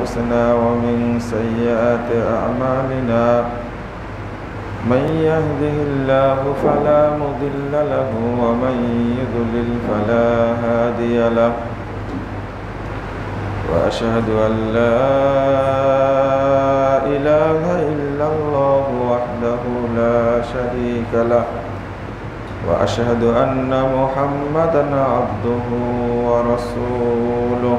أنفسنا ومن سيئات أعمالنا من يهده الله فلا مضل له ومن يضلل فلا هادي له وأشهد أن لا إله إلا الله وحده لا شريك له وأشهد أن محمدا عبده ورسوله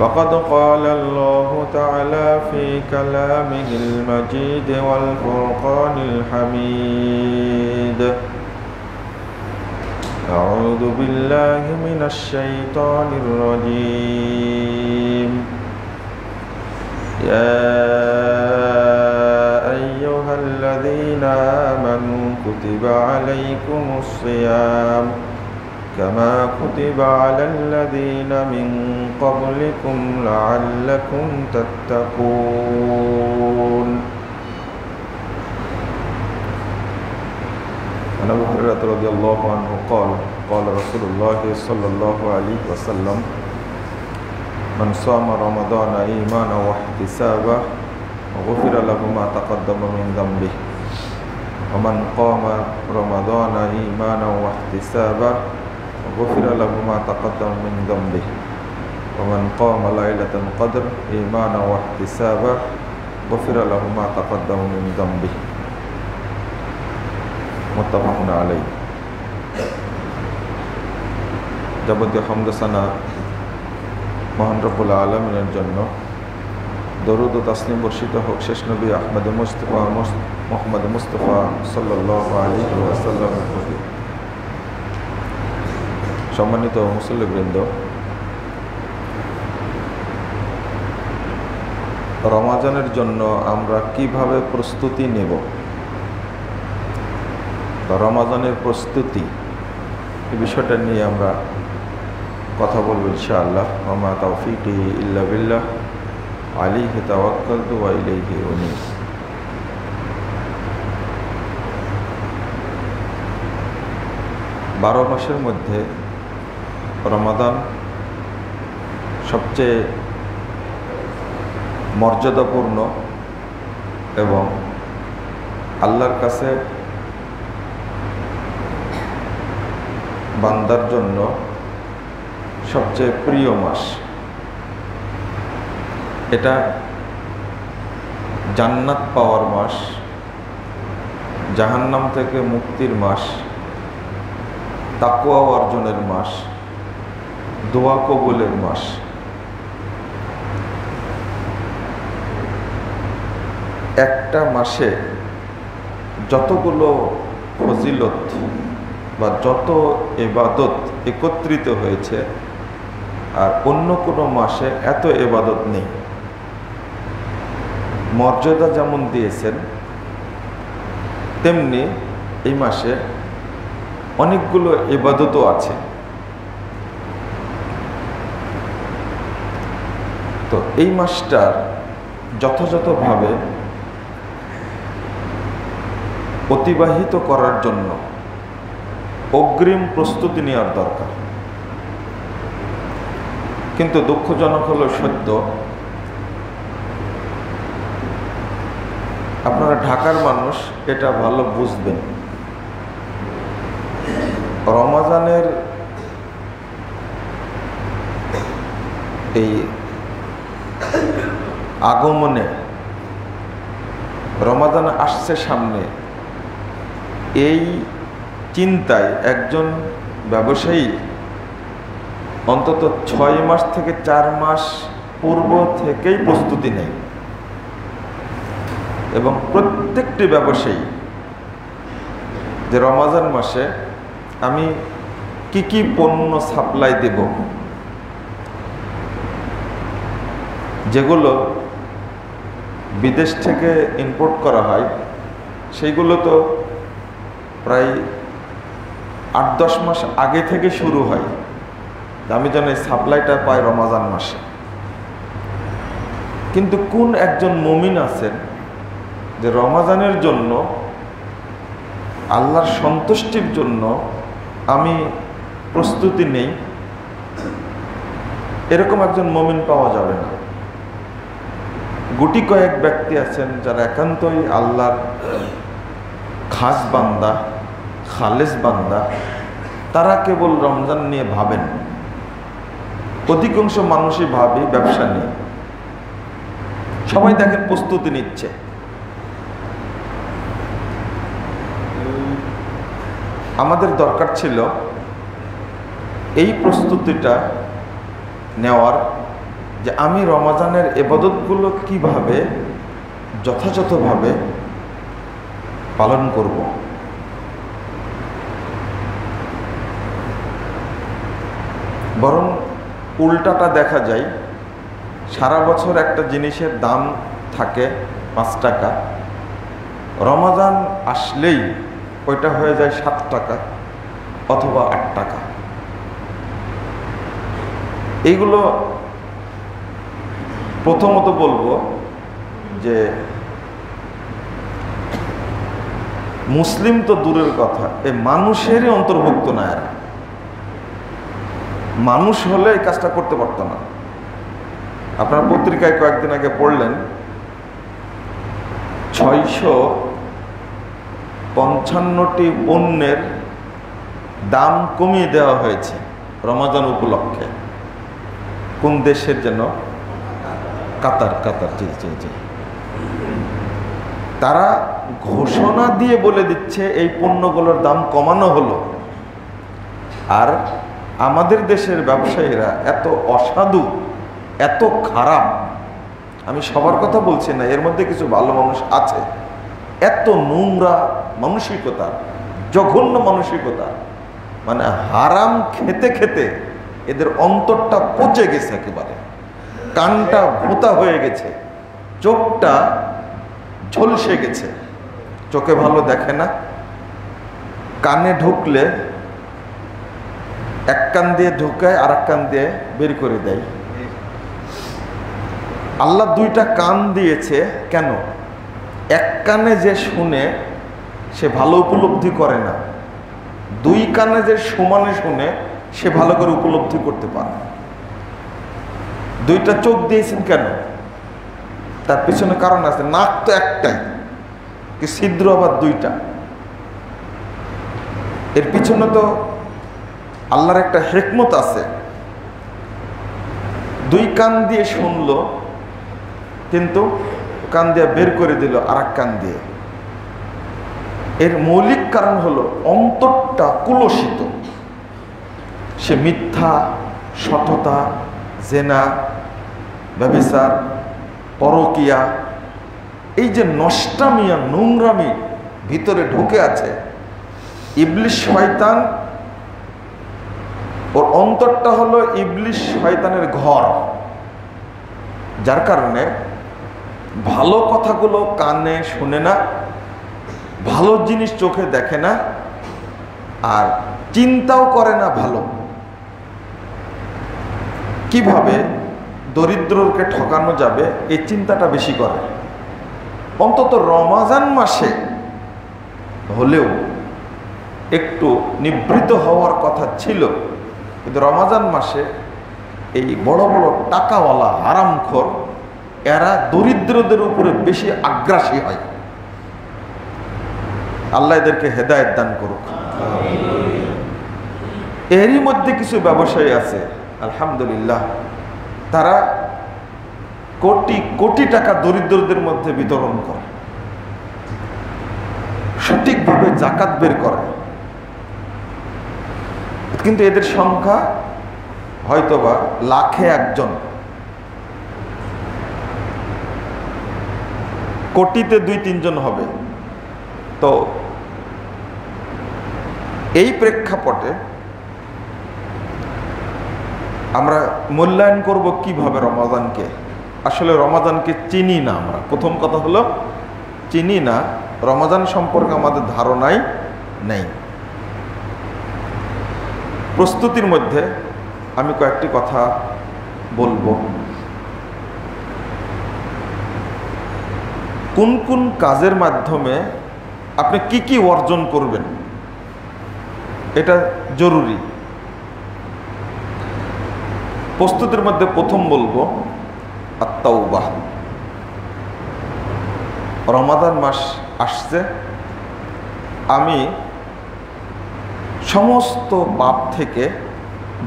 فقد قال الله تعالى في كلامه المجيد والفرقان الحميد. أعوذ بالله من الشيطان الرجيم. يا أيها الذين آمنوا كتب عليكم الصيام. كما كتب على الذين من قبلكم لعلكم تتقون. عن أبو هريرة رضي الله عنه قال قال رسول الله صلى الله عليه وسلم من صام رمضان إيمانا واحتسابا غفر له ما تقدم من ذنبه. ومن قام رمضان إيمانا واحتسابا غفر له ما تقدم من ذنبه ومن قام ليلة القدر إيمانا واحتسابا غفر له ما تقدم من ذنبه متفق عليه যাবতীয় হামদাসানা মহান রব্বুল আলমিনের জন্য দরুদ ও তাসলিম বর্ষিত হোক শেষ নবী আহমদ মুস্তফা মোহাম্মদ মুস্তফা সাল্লাহ আলী আসাল্লামের প্রতি সম্মানিত মুসল্লিবৃন্দ, রমাজানের জন্য আমরা কীভাবে প্রস্তুতি নেব? রমাজানের প্রস্তুতি, এই বিষয়টা নিয়ে আমরা কথা বলব ইনশাআল্লাহ। মামা তৌফিক ইল্লা বিল্লাহ আলী তাওয়াক্কাল তু ইলাইহি উনি বারো মাসের মধ্যে রমাদান সবচেয়ে মর্যাদাপূর্ণ এবং আল্লাহর কাছে বান্দার জন্য সবচেয়ে প্রিয় মাস। এটা জান্নাত পাওয়ার মাস, জাহান্নাম থেকে মুক্তির মাস তাকুয়া অর্জনের মাস। দোয়া কবুলের মাস। একটা মাসে যতগুলো ফজিলত বা যত এবাদত একত্রিত হয়েছে, আর অন্য কোনো মাসে এত এবাদত নেই। মর্যাদা যেমন দিয়েছেন, তেমনি এই মাসে অনেকগুলো এবাদতও আছে তো এই মাসটার যথাযথভাবে অতিবাহিত করার জন্য অগ্রিম প্রস্তুতি নেওয়ার দরকার। কিন্তু দুঃখজনক হলো সত্য, আপনারা ঢাকার মানুষ এটা ভালো বুঝবেন। রমাজানের এই আগমনে রমাদান আসছে সামনে। এই চিন্তায় একজন ব্যবসায়ী অন্তত ছয় মাস থেকে চার মাস পূর্ব থেকেই প্রস্তুতি নেয়। এবং প্রত্যেকটি ব্যবসায়ী যে রমাজান মাসে আমি কি কি পণ্য সাপ্লাই দেব, যেগুলো বিদেশ থেকে ইম্পোর্ট করা হয়, সেইগুলো তো প্রায় আট দশ মাস আগে থেকে শুরু হয়। আমি যেন এই সাপ্লাইটা পাই রমাজান মাসে। কিন্তু কোন একজন মমিন আছেন যে রমাজানের জন্য আল্লাহর সন্তুষ্টির জন্য আমি প্রস্তুতি নেই? এরকম একজন মমিন পাওয়া যাবে না। গুটি কয়েক ব্যক্তি আছেন যারা একান্তই আল্লাহর খাস বান্দা, খালেস বান্দা। তারা কেবল রমজান নিয়ে ভাবেন। অধিকাংশ মানুষই ভাবে ব্যবসা নিয়ে। সবাই দেখেন প্রস্তুতি নিচ্ছে। আমাদের দরকার ছিল এই প্রস্তুতিটা নেওয়ার যে আমি রমাজানের এবাদতগুলো কীভাবে যথাযথভাবে পালন করব? বরং উল্টাটা দেখা যায়, সারা বছর একটা জিনিসের দাম থাকে পাঁচ টাকা, রমাজান আসলেই ওইটা হয়ে যায় সাত টাকা অথবা আট টাকা। এইগুলো প্রথমত বলব যে মুসলিম তো দূরের কথা, এ মানুষেরই অন্তর্ভুক্ত না এরা। মানুষ হলে এই কাজটা করতে পারত না। আপনার পত্রিকায় কয়েকদিন আগে পড়লেন, ছয়শো পঞ্চান্নটি পণ্যের দাম কমিয়ে দেওয়া হয়েছে রমাজান উপলক্ষে। কোন দেশের যেন কাতার কাতার, জি জি জি। তারা ঘোষণা দিয়ে বলে দিচ্ছে, এই পণ্যগুলোর দাম কমানো হলো। আর আমাদের দেশের ব্যবসায়ীরা এত অসাধু, এত খারাপ, আমি সবার কথা বলছি না, এর মধ্যে কিছু ভালো মানুষ আছে। এত নোংরা মানসিকতা, জঘন্য মানসিকতা মানে হারাম খেতে খেতে এদের অন্তরটা পচে গেছে একেবারে। কানটা ভোতা হয়ে গেছে, চোখটা ঝলসে গেছে। চোখে ভালো দেখে না। কানে ঢুকলে এক কান দিয়ে ঢুকায় আর এক কান দিয়ে বের করে দেয়। আল্লাহ দুইটা কান দিয়েছে, কেন? এক কানে যে শুনে সে ভালো উপলব্ধি করে না। দুই কানে যে সমানে শুনে সে ভালো করে উপলব্ধি করতে পারে দুইটা চোখ দিয়েছেন কেন? তার পিছনে কারণ আছে, নাক তো একটাই, কি ছিদ্র আবার দুইটা। এর পিছনে তো আল্লাহর একটা হেকমত আছে। দুই কান দিয়ে শুনলো, কিন্তু কান দিয়ে বের করে দিল আর কান দিয়ে। এর মৌলিক কারণ হলো অন্তরটা কুলসিত। সে মিথ্যা, সততা জেনা, ব্যবিচার, পরকিয়া, এই যে নষ্টামিয়া নোংরামি ভিতরে ঢুকে আছে, ইবলিশ শয়তান, ওর অন্তরটা হলো ইবলিশ শয়তানের ঘর। যার কারণে ভালো কথাগুলো কানে শুনে না, ভালো জিনিস চোখে দেখে না, আর চিন্তাও করে না ভালো। কীভাবে দরিদ্রকে ঠকানো যাবে, এই চিন্তাটা বেশি করে। অন্তত রমাজান মাসে হলেও একটু নিবৃত হওয়ার কথা ছিল, কিন্তু রমাজান মাসে এই বড় বড় টাকাওয়ালা হারামখোর, এরা দরিদ্রদের উপরে বেশি আগ্রাসী হয়। আল্লাহ এদেরকে হেদায়ত দান করুক। এরই মধ্যে কিছু ব্যবসায়ী আছে আলহামদুলিল্লাহ, তারা কোটি কোটি টাকা দরিদ্রদের মধ্যে বিতরণ করে। সঠিকভাবে জাকাত বের করে। কিন্তু এদের সংখ্যা হয়তোবা লাখে একজন। কোটিতে দুই, তিনজন হবে। তো এই প্রেক্ষাপটে আমরা মূল্যায়ন করব কীভাবে রমাদানকে? আসলে রমাদানকে চিনি না আমরা। প্রথম কথা হলো, চিনি না, রমাদান সম্পর্কে আমাদের ধারণাই নেই। প্রস্তুতির মধ্যে আমি কয়েকটি কথা বলব। কোন কোন কাজের মাধ্যমে আপনি কি কি অর্জন করবেন? এটা জরুরি। প্রস্তুতির মধ্যে প্রথম বলব আত্মাউবাহ রমাদান মাস আসছে। আমি সমস্ত পাপ থেকে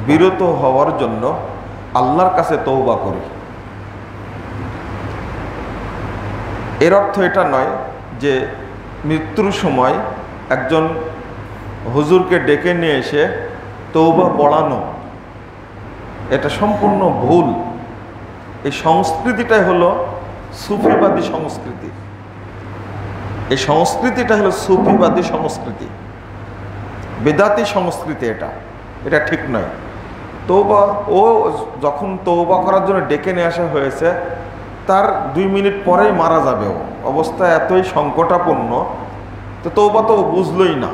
বিরত হওয়ার জন্য আল্লাহর কাছে তৌবা করি। এর অর্থ এটা নয় যে মৃত্যুর সময় একজন হুজুরকে ডেকে নিয়ে এসে তৌবা পড়ানো এটা সম্পূর্ণ ভুল। এই সংস্কৃতিটাই হলো সুফিবাদী সংস্কৃতি। এই সংস্কৃতিটা হলো সুফিবাদী সংস্কৃতি। বেদাতি সংস্কৃতি এটা। এটা ঠিক নয়। তৌবা ও যখন তৌবা করার জন্য ডেকে নিয়ে আসা হয়েছে, তার দুই মিনিট পরেই মারা যাবে ও। অবস্থা এতই সংকটাপন্ন, তো তৌবা তো বুঝলই না।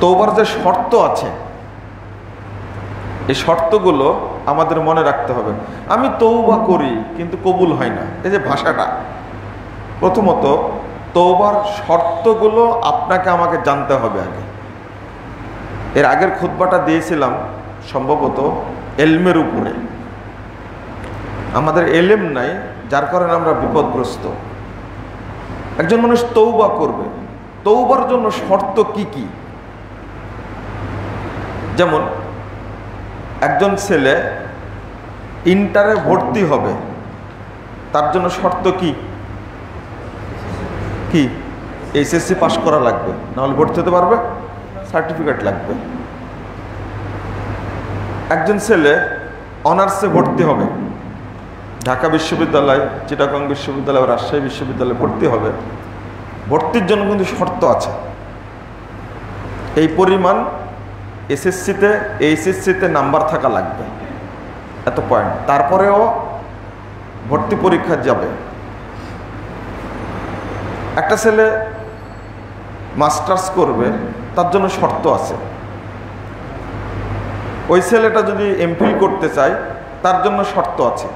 তৌবার যে শর্ত আছে এই শর্তগুলো আমাদের মনে রাখতে হবে। আমি তৌবা করি, কিন্তু কবুল হয় না। এই যে ভাষাটা। প্রথমত তৌবার শর্তগুলো আপনাকে আমাকে জানতে হবে আগে। এর আগের খুদ্বাটা দিয়েছিলাম, সম্ভবত এলমের উপরে। আমাদের এলেম নাই, যার কারণে আমরা বিপদগ্রস্ত। একজন মানুষ তৌবা করবে। তৌবার জন্য শর্ত কি কি? যেমন একজন ছেলে ইন্টারে ভর্তি হবে, তার জন্য শর্ত কি? কি? এইচএসসি পাশ করা লাগবে, নাহলে ভর্তি হতে পারবে, সার্টিফিকেট লাগবে। একজন ছেলে অনার্সে ভর্তি হবে, ঢাকা বিশ্ববিদ্যালয়, চিটাগং বিশ্ববিদ্যালয় রাজশাহী বিশ্ববিদ্যালয়ে ভর্তি হবে, ভর্তির জন্য কিন্তু শর্ত আছে। এই পরিমাণ এসএসসিতে, এইচএসসিতে নাম্বার থাকা লাগবে। এত পয়েন্ট তারপরেও ভর্তি পরীক্ষা যাবে। একটা ছেলে মাস্টার্স করবে, তার জন্য শর্ত আছে। ওই ছেলেটা যদি এমফিল করতে চায়, তার জন্য শর্ত আছে।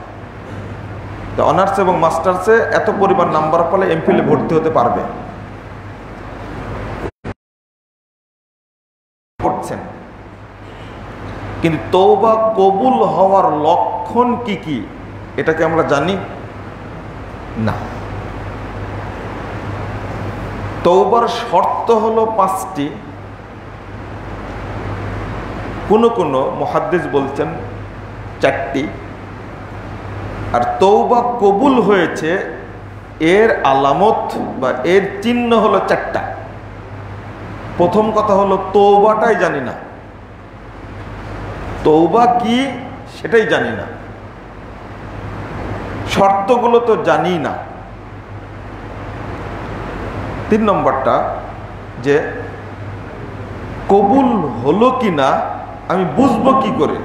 অনার্স এবং মাস্টার্সে এত পরিমাণ নাম্বার পেলে এমফিলে ভর্তি হতে পারবে করছেন কিন্তু তৌবা কবুল হওয়ার লক্ষণ কি কি? এটাকে আমরা জানি না। তৌবার শর্ত হলো পাঁচটি। কোনো কোনো মহাদ্দেশ বলছেন চারটি। আর তৌবা কবুল হয়েছে, এর আলামত বা এর চিহ্ন হলো চারটা। প্রথম কথা হলো তৌবাটাই জানি না। তৌবা কি? সেটাই জানি না। শর্তগুলো তো জানি না। তিন নম্বরটা যে কবুল হলো কি না, আমি বুঝব কি করে?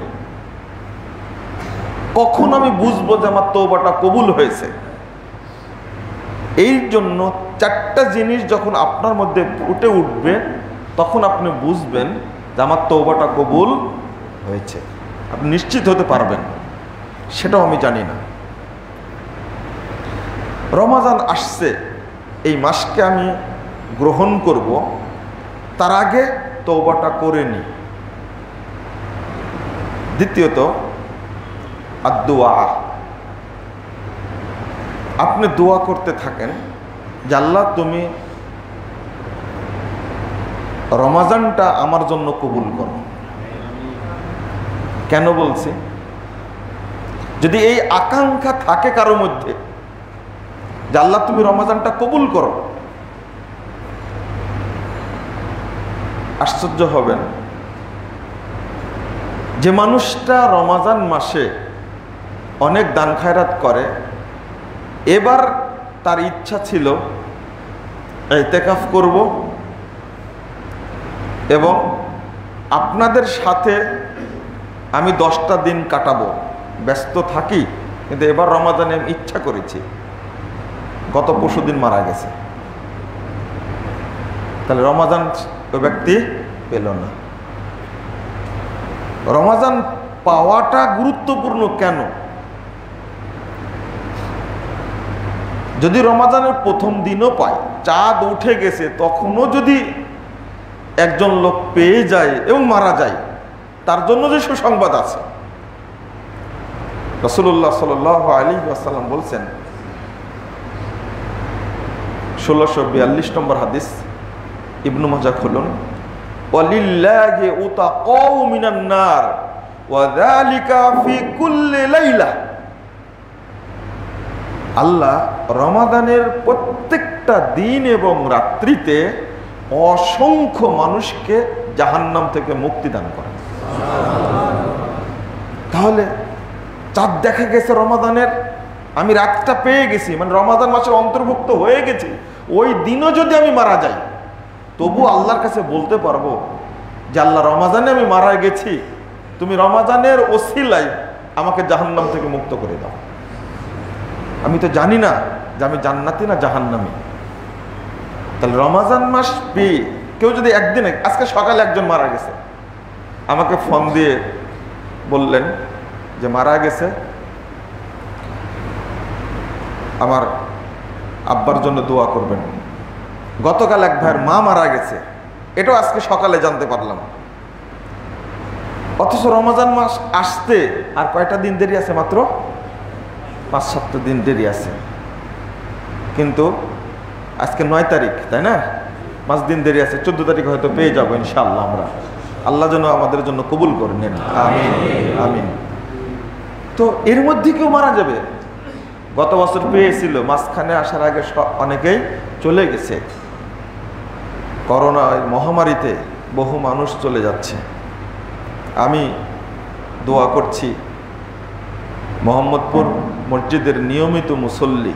কখন আমি বুঝব যে আমার তৌবাটা কবুল হয়েছে? এই জন্য চারটা জিনিস যখন আপনার মধ্যে ফুটে উঠবে, তখন আপনি বুঝবেন যে আমার তৌবাটা কবুল হয়েছে। আপনি নিশ্চিত হতে পারবেন, সেটাও আমি জানি না। রমাজান আসছে, এই মাসকে আমি গ্রহণ করব, তার আগে তৌবাটা করে নি দ্বিতীয়ত আদুয়া আপনি দোয়া করতে থাকেন আল্লাহ, তুমি রমাজানটা আমার জন্য কবুল করো। কেন বলছি? যদি এই আকাঙ্ক্ষা থাকে কারও মধ্যে, যে আল্লাহ তুমি রমাজানটা কবুল করো, আশ্চর্য হবেন। যে মানুষটা রমাজান মাসে অনেক দান খায়রাত করে, এবার তার ইচ্ছা ছিল, এতেকাফ করব এবং আপনাদের সাথে আমি দশটা দিন কাটাবো, ব্যস্ত থাকি, কিন্তু এবার রমাদানে আমি ইচ্ছা করেছি। গত পরশু দিন মারা গেছে। তাহলে রমাজান ওই ব্যক্তি পেল না। রমাজান পাওয়াটা গুরুত্বপূর্ণ কেন? যদি রমাজানের প্রথম দিনও পায়, চাঁদ উঠে গেছে, তখনও যদি একজন লোক পেয়ে যায় এবং মারা যায় তার জন্য যে সুসংবাদ আছে। রসুল্লাহ সাল আলী আসাল্লাম বলছেন, ষোলোশো বিয়াল্লিশ নম্বর হাদিস, ইবনু মজা খুলুন আল্লাহ রমাদানের প্রত্যেকটা দিন এবং রাত্রিতে অসংখ্য মানুষকে জাহান্নাম থেকে মুক্তি দান করেন। তাহলে চাঁদ দেখা গেছে রমাদানের, আমি রাতটা পেয়ে গেছি মানে রমাদান মাসের অন্তর্ভুক্ত হয়ে গেছি, ওই দিনও যদি আমি মারা যাই, তবু আল্লাহর কাছে বলতে পারব যে আল্লাহ রমাজানে আমি মারা গেছি, তুমি রমাজানের ওসিলাই আমাকে জাহান্নাম থেকে মুক্ত করে দাও। আমি তো জানি না যে আমি জান্নাতি না জাহান্নামি। তাহলে রমাজান মাস পেয়ে কেউ যদি একদিনে, আজকে সকালে একজন মারা গেছে আমাকে ফোন দিয়ে বললেন যে মারা গেছে। আমার আব্বার জন্য দোয়া করবেন। গতকাল এক ভাইয়ের মা মারা গেছে। এটাও আজকে সকালে জানতে পারলাম। অথচ রমজান মাস আসতে আর কয়টা দিন দেরি আছে মাত্র? পাঁচ সাতটা দিন দেরি আছে। কিন্তু আজকে নয় তারিখ, তাই না? পাঁচ দিন দেরি আছে, চোদ্দ তারিখ হয়তো পেয়ে যাব ইনশাল্লাহ আমরা। আল্লাহ যেন আমাদের জন্য কবুল করে নেন। আমিন। আমিন। তো এর মধ্যে কেউ মারা যাবে? গত বছর পেয়েছিল মাঝখানে আসার আগে অনেকেই চলে গেছে। করোনা মহামারীতে বহু মানুষ চলে যাচ্ছে। আমি দোয়া করছি মোহাম্মদপুর মসজিদের নিয়মিত মুসল্লি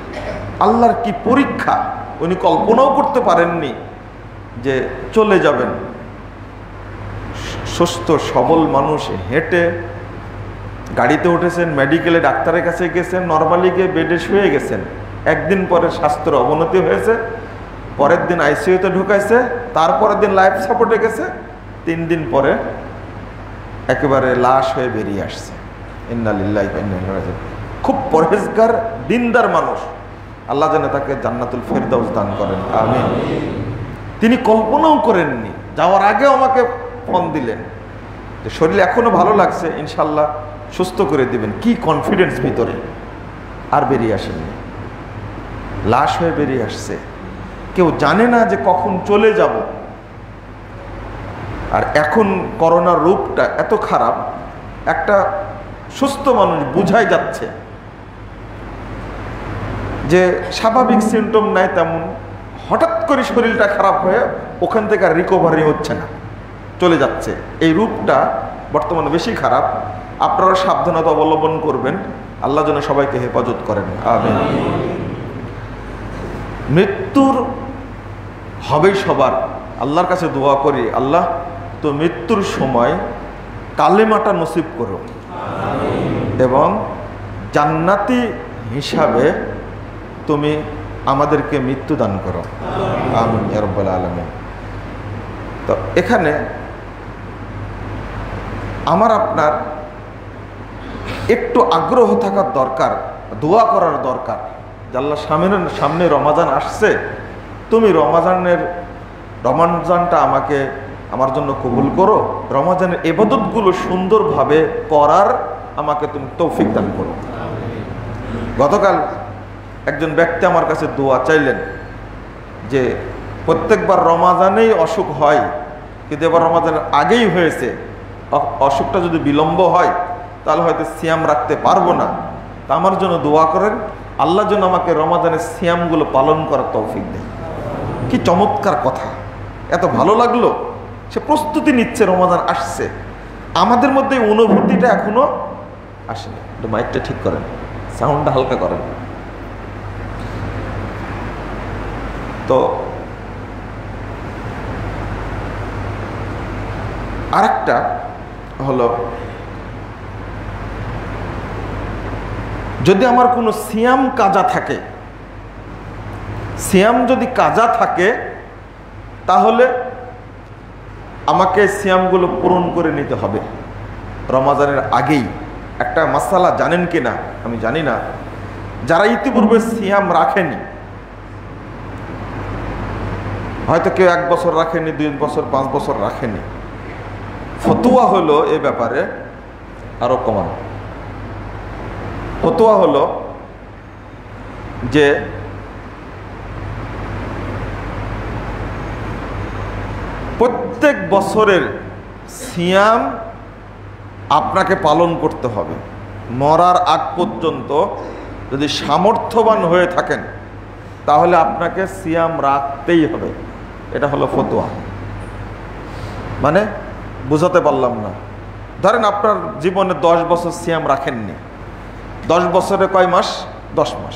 আল্লাহর কি পরীক্ষা? উনি কল্পনাও করতে পারেননি যে চলে যাবেন। সুস্থ, সবল মানুষ হেঁটে গাড়িতে উঠেছেন মেডিকেলে ডাক্তারের কাছে গেছেন নর্মালি গিয়ে বেডে শুয়ে গেছেন। একদিন পরে স্বাস্থ্যের অবনতি হয়েছে, পরের দিন আইসিইউতে ঢুকাইছে, তারপরের দিন লাইফ সাপোর্টে গেছে, তিন দিন পরে একেবারে লাশ হয়ে বেরিয়ে আসছে। ইন্নালিল্লাহ খুব পরহেজগার, দিনদার মানুষ। আল্লাহ যেন তাকে জান্নাতুল ফেরদাউস দান করেন আমি তিনি কল্পনাও করেননি। যাওয়ার আগেও আমাকে ফোন দিলেন যে শরীর এখনও ভালো লাগছে, ইনশাল্লাহ সুস্থ করে দিবেন। কি কনফিডেন্স ভিতরে? আর বেরিয়ে আসেননি। লাশ হয়ে বেরিয়ে আসছে। কেউ জানে না যে কখন চলে যাব। আর এখন করোনার রূপটা এত খারাপ, একটা সুস্থ মানুষ বুঝাই যাচ্ছে যে স্বাভাবিক সিমটম নাই তেমন। হঠাৎ করে শরীরটা খারাপ হয়ে ওখান থেকে আর রিকভারি হচ্ছে না। চলে যাচ্ছে। এই রূপটা বর্তমানে বেশি খারাপ। আপনারা সাবধানতা অবলম্বন করবেন। আল্লাহ যেন সবাইকে হেফাজত করেন। মৃত্যুর হবেই সবার। আল্লাহর কাছে দোয়া করি, আল্লাহ, তো মৃত্যুর সময় কালেমাটা নসিব করো। এবং জান্নাতি হিসাবে তুমি আমাদেরকে মৃত্যু দান করো। আমিন রব্বাল তো এখানে আমার আপনার একটু আগ্রহ থাকার দরকার, দোয়া করার দরকার। জাল্লা সামনের সামনে রমাজান আসছে, তুমি রমাজানের, রমাজানটা আমাকে, আমার জন্য কবুল করো। রমাজানের এবাদতগুলো সুন্দরভাবে করার আমাকে তুমি তৌফিক দান করো। গতকাল একজন ব্যক্তি আমার কাছে দোয়া চাইলেন যে প্রত্যেকবার রমাজানেই অসুখ হয়, কিন্তু এবার রমাজানের আগেই হয়েছে। অসুখটা যদি বিলম্ব হয়, তাহলে হয়তো সিয়াম রাখতে পারব না। তা আমার জন্য দোয়া করেন, আল্লাহ যেন আমাকে রমাদানের সিয়ামগুলো পালন করার তৌফিক দেয় কি চমৎকার কথা। এত ভালো লাগল, সে প্রস্তুতি নিচ্ছে, রমাদান আসছে। আমাদের মধ্যে এই অনুভূতিটা এখনও আসেনি। একটু মাইকটা ঠিক করেন, সাউন্ডটা হালকা করেন। তো, আরেকটা হলো, যদি আমার কোনো সিয়াম কাজা থাকে, সিয়াম যদি কাজা থাকে, তাহলে আমাকে সিয়ামগুলো পূরণ করে নিতে হবে। রমাজানের আগেই। একটা মাসালা জানেন কি না? আমি জানি না। যারা ইতিপূর্বে সিয়াম রাখেনি, হয়তো কেউ এক বছর রাখেনি, দুই বছর, পাঁচ বছর রাখেনি ফতুয়া হলো এ ব্যাপারে আরও কমান। ফতুয়া হলো যে প্রত্যেক বছরের সিয়াম আপনাকে পালন করতে হবে। মরার আগ পর্যন্ত যদি সামর্থ্যবান হয়ে থাকেন, তাহলে আপনাকে সিয়াম রাখতেই হবে। এটা হলো ফতুয়া। মানে বুঝাতে পারলাম না। ধরেন আপনার জীবনে দশ বছর সিয়াম রাখেননি। দশ বছরে কয় মাস? দশ মাস।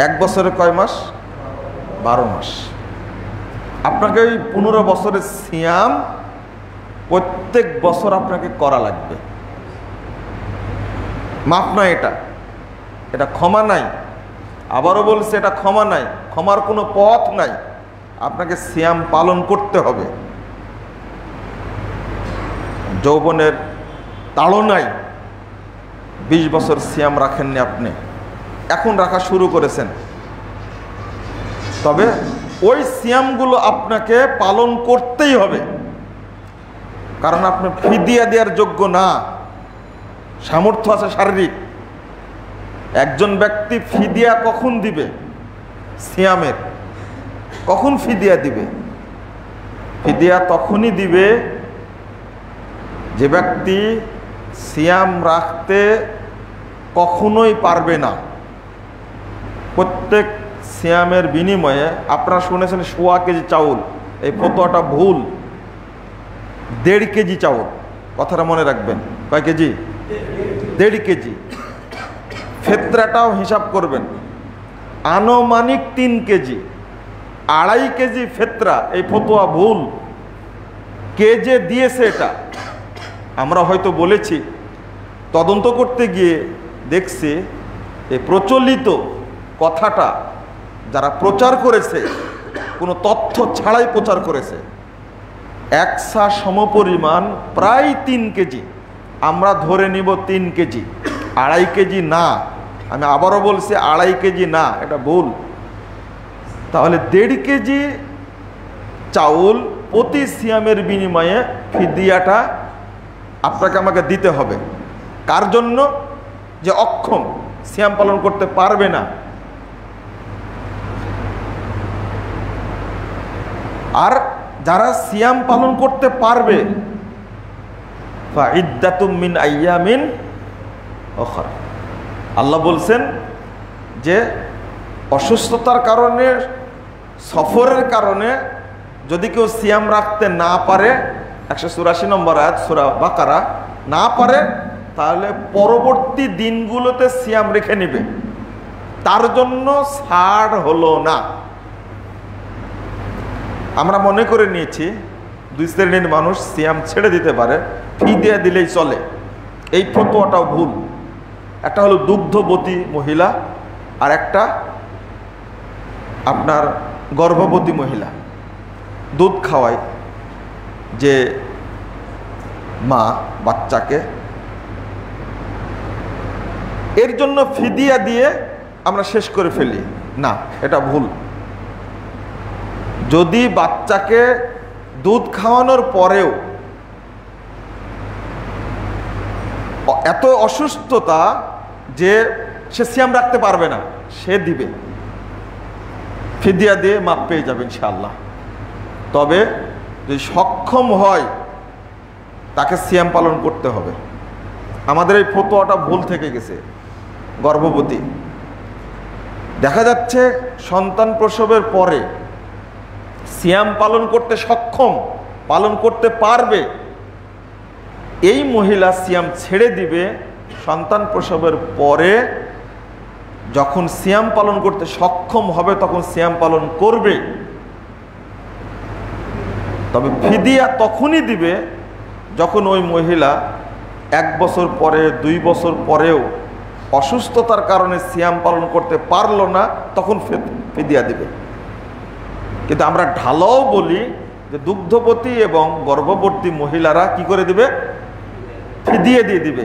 এক বছরে কয় মাস? বারো মাস। আপনাকে ওই পনেরো বছরের সিয়াম প্রত্যেক বছর আপনাকে করা লাগবে। মাপ নয় এটা। এটা ক্ষমা নাই। আবারও বলছে, এটা ক্ষমা নাই। ক্ষমার কোনো পথ নাই। আপনাকে সিয়াম পালন করতে হবে। যৌবনের তাড়নায় বিশ বছর সিয়াম রাখেননি আপনি। এখন রাখা শুরু করেছেন। তবে ওই সিয়ামগুলো আপনাকে পালন করতেই হবে। কারণ আপনি ফিদিয়া দেওয়ার যোগ্য না। সামর্থ্য আছে শারীরিক। একজন ব্যক্তি ফিদিয়া কখন দিবে? সিয়ামের। কখন ফিদিয়া দিবে? ফিদিয়া তখনই দিবে যে ব্যক্তি সিয়াম রাখতে কখনোই পারবে না। প্রত্যেক সিয়ামের বিনিময়ে আপনারা শুনেছেন সোয়া কেজি চাউল, এই ফতোয়াটা ভুল। দেড় কেজি চাউল, কথাটা মনে রাখবেন। কয় কেজি? দেড় কেজি। ফেতরাটাও হিসাব করবেন। আনুমানিক তিন কেজি। আড়াই কেজি ফেতরা, এই ফতোয়া ভুল। কে যে দিয়েছে এটা? আমরা হয়তো বলেছি, তদন্ত করতে গিয়ে দেখছি এই প্রচলিত কথাটা যারা প্রচার করেছে, কোনো তথ্য ছাড়াই প্রচার করেছে। একসা সমপরিমাণ প্রায় তিন কেজি, আমরা ধরে নিব তিন কেজি, আড়াই কেজি না, আমি আবারও বলছি আড়াই কেজি না, এটা ভুল। তাহলে দেড় কেজি চাউল প্রতি সিয়ামের বিনিময়ে ফিদিয়াটা আপনাকে আমাকে দিতে হবে। কার জন্য? যে অক্ষম, সিয়াম পালন করতে পারবে না। আর যারা সিয়াম পালন করতে পারবে মিন আইয়ামিন আল্লাহ বলছেন যে, অসুস্থতার কারণে, সফরের কারণে যদি কেউ সিয়াম রাখতে না পারে একশো চুরাশি নম্বর আয়াত, সুরা বাকারা। না পারে, তাহলে পরবর্তী দিনগুলোতে সিয়াম রেখে নেবে। তার জন্য ছাড় হলো না। আমরা মনে করে নিয়েছি, দুই শ্রেণির মানুষ সিয়াম ছেড়ে দিতে পারে, ফি দিয়ে দিলেই চলে। এই ফতোয়াটাও ভুল। একটা হলো দুগ্ধবতী মহিলা, আর একটা আপনার গর্ভবতী মহিলা। দুধ খাওয়ায়। যে মা বাচ্চাকে এর জন্য ফিদিয়া দিয়ে আমরা শেষ করে ফেলি। না, এটা ভুল। যদি বাচ্চাকে দুধ খাওয়ানোর পরেও এত অসুস্থতা যে সে সিয়াম রাখতে পারবে না, সে দিবে। ফিদিয়া দিয়ে মাপ পেয়ে যাবে ইনশাআল্লাহ। তবে যদি সক্ষম হয়, তাকে সিয়াম পালন করতে হবে। আমাদের এই ফতোয়াটা ভুল থেকে গেছে, গর্ভবতী। দেখা যাচ্ছে সন্তান প্রসবের পরে সিয়াম পালন করতে সক্ষম, পালন করতে পারবে। এই মহিলা সিয়াম ছেড়ে দিবে সন্তান প্রসবের পরে, যখন সিয়াম পালন করতে সক্ষম হবে, তখন সিয়াম পালন করবে। তবে ফিদিয়া তখনই দিবে যখন ওই মহিলা এক বছর পরে, দুই বছর পরেও অসুস্থতার কারণে সিয়াম পালন করতে পারল না, তখন ফিদিয়া দিবে। কিন্তু আমরা ঢালাও বলি যে দুগ্ধবতী এবং গর্ভবতী মহিলারা কি করে দিবে? ফিদিয়ে দিয়ে দিবে।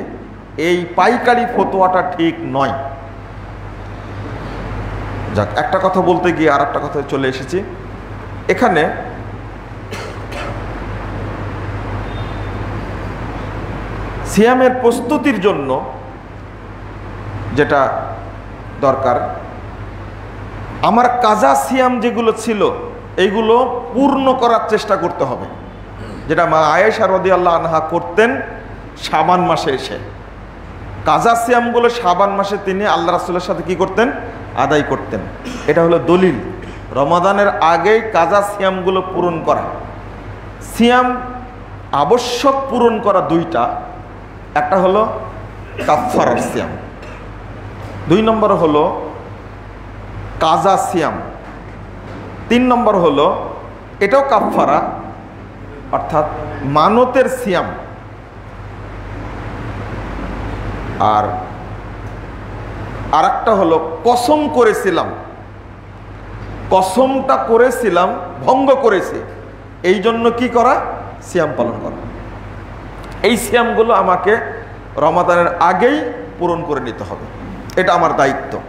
এই পাইকারি ফতোয়াটা ঠিক নয়। যাক, একটা কথা বলতে গিয়ে আর একটা কথা চলে এসেছি। এখানে সিয়ামের প্রস্তুতির জন্য যেটা দরকার, আমার কাজা সিয়াম যেগুলো ছিল এইগুলো পূর্ণ করার চেষ্টা করতে হবে। যেটা মা আয়েশা রদি আল্লাহ আনহা করতেন সাবান মাসে এসে। কাজা সিয়ামগুলো সাবান মাসে তিনি আল্লাহ রাসুলের সাথে কি করতেন? আদায় করতেন। এটা হলো দলিল। রমাদানের আগেই কাজা সিয়ামগুলো পূরণ করা। সিয়াম আবশ্যক পূরণ করা দুইটা। একটা হলো কাফারার সিয়াম। দুই নম্বর হলো কাজা সিয়াম। তিন নম্বর হলো এটাও কাফারা অর্থাৎ মানতের সিয়াম। আর আর একটা হলো কসম করেছিলাম। কসমটা করেছিলাম, ভঙ্গ করেছি। এই জন্য কি করা? সিয়াম পালন করা। এই সিয়ামগুলো আমাকে রমাদানের আগেই পূরণ করে নিতে হবে। এটা আমার দায়িত্ব।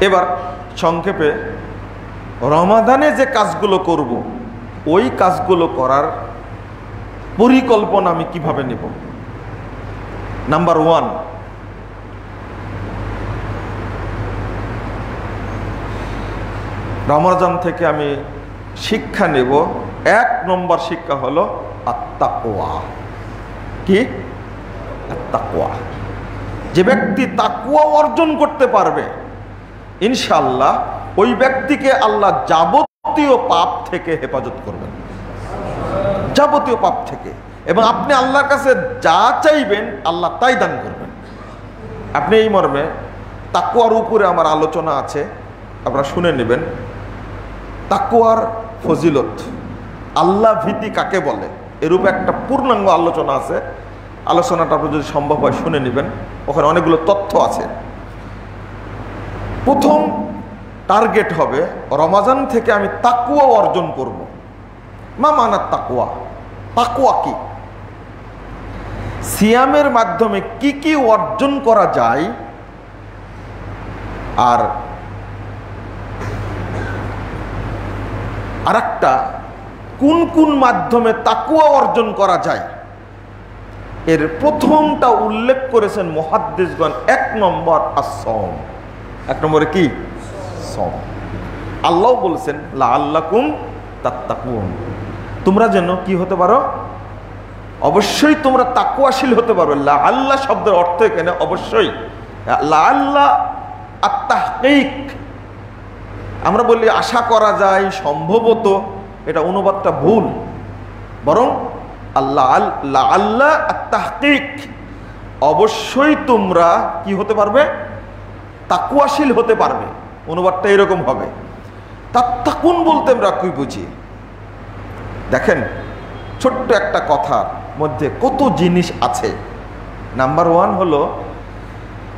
এবার সংক্ষেপে, রমাদানে যে কাজগুলো করব, ওই কাজগুলো করার পরিকল্পনা আমি কীভাবে নেব? নাম্বার ওয়ান রমাজান থেকে আমি শিক্ষা নেব। এক নম্বর শিক্ষা হলো আত্মাকোয়া কি? আত্মাকোয়া যে ব্যক্তি তাকুয়া অর্জন করতে পারবে ইনশাল্লাহ ওই ব্যক্তিকে আল্লাহ যাবতীয় পাপ থেকে হেফাজত করবেন। যাবতীয় পাপ থেকে। এবং আপনি আল্লাহর কাছে যা চাইবেন, আল্লাহ তাই দান করবেন। আপনি এই মর্মে তাকুয়ার উপরে আমার আলোচনা আছে, আপনারা শুনে নেবেন। তাকুয়ার ফজিলত, আল্লাহ ভীতি কাকে বলে? এরূপ একটা পূর্ণাঙ্গ আলোচনা আছে। আলোচনাটা আপনি যদি সম্ভব হয় শুনে নেবেন। ওখানে অনেকগুলো তথ্য আছে। প্রথম টার্গেট হবে, রমাজান থেকে আমি তাকুয়া অর্জন করব। মা মানার তাকুয়া তাকুয়া কি? সিয়ামের মাধ্যমে কি কি অর্জন করা যায়? আর আর একটা কোন কোন মাধ্যমে তাকুয়া অর্জন করা যায়? এর প্রথমটা উল্লেখ করেছেন মহাদ্দেশগণ, এক নম্বর আসম এক নম্বরে কি? সম আল্লাহ বলছেন লা আল্লাকুম তাত্তাকুন। তোমরা যেন কি হতে পারো? অবশ্যই তোমরা তাকুয়াশীল হতে পারো। লা আল্লাহ শব্দের অর্থ এখানে অবশ্যই। লা আল্লাহ আত্মাহিক আমরা বলি, আশা করা যায়, সম্ভবত এটা অনুবাদটা ভুল। বরং আল্লাহ আল্লাহ আল্লাহ আত্মাহিক অবশ্যই তোমরা কি হতে পারবে? তাকুয়াশীল হতে পারবে। অনুবাদটা এরকম হবে। তাত্তাকুন বলতে আমরা কি বুঝি? দেখেন, ছোট্ট একটা কথার মধ্যে কত জিনিস আছে। নাম্বার ওয়ান হলো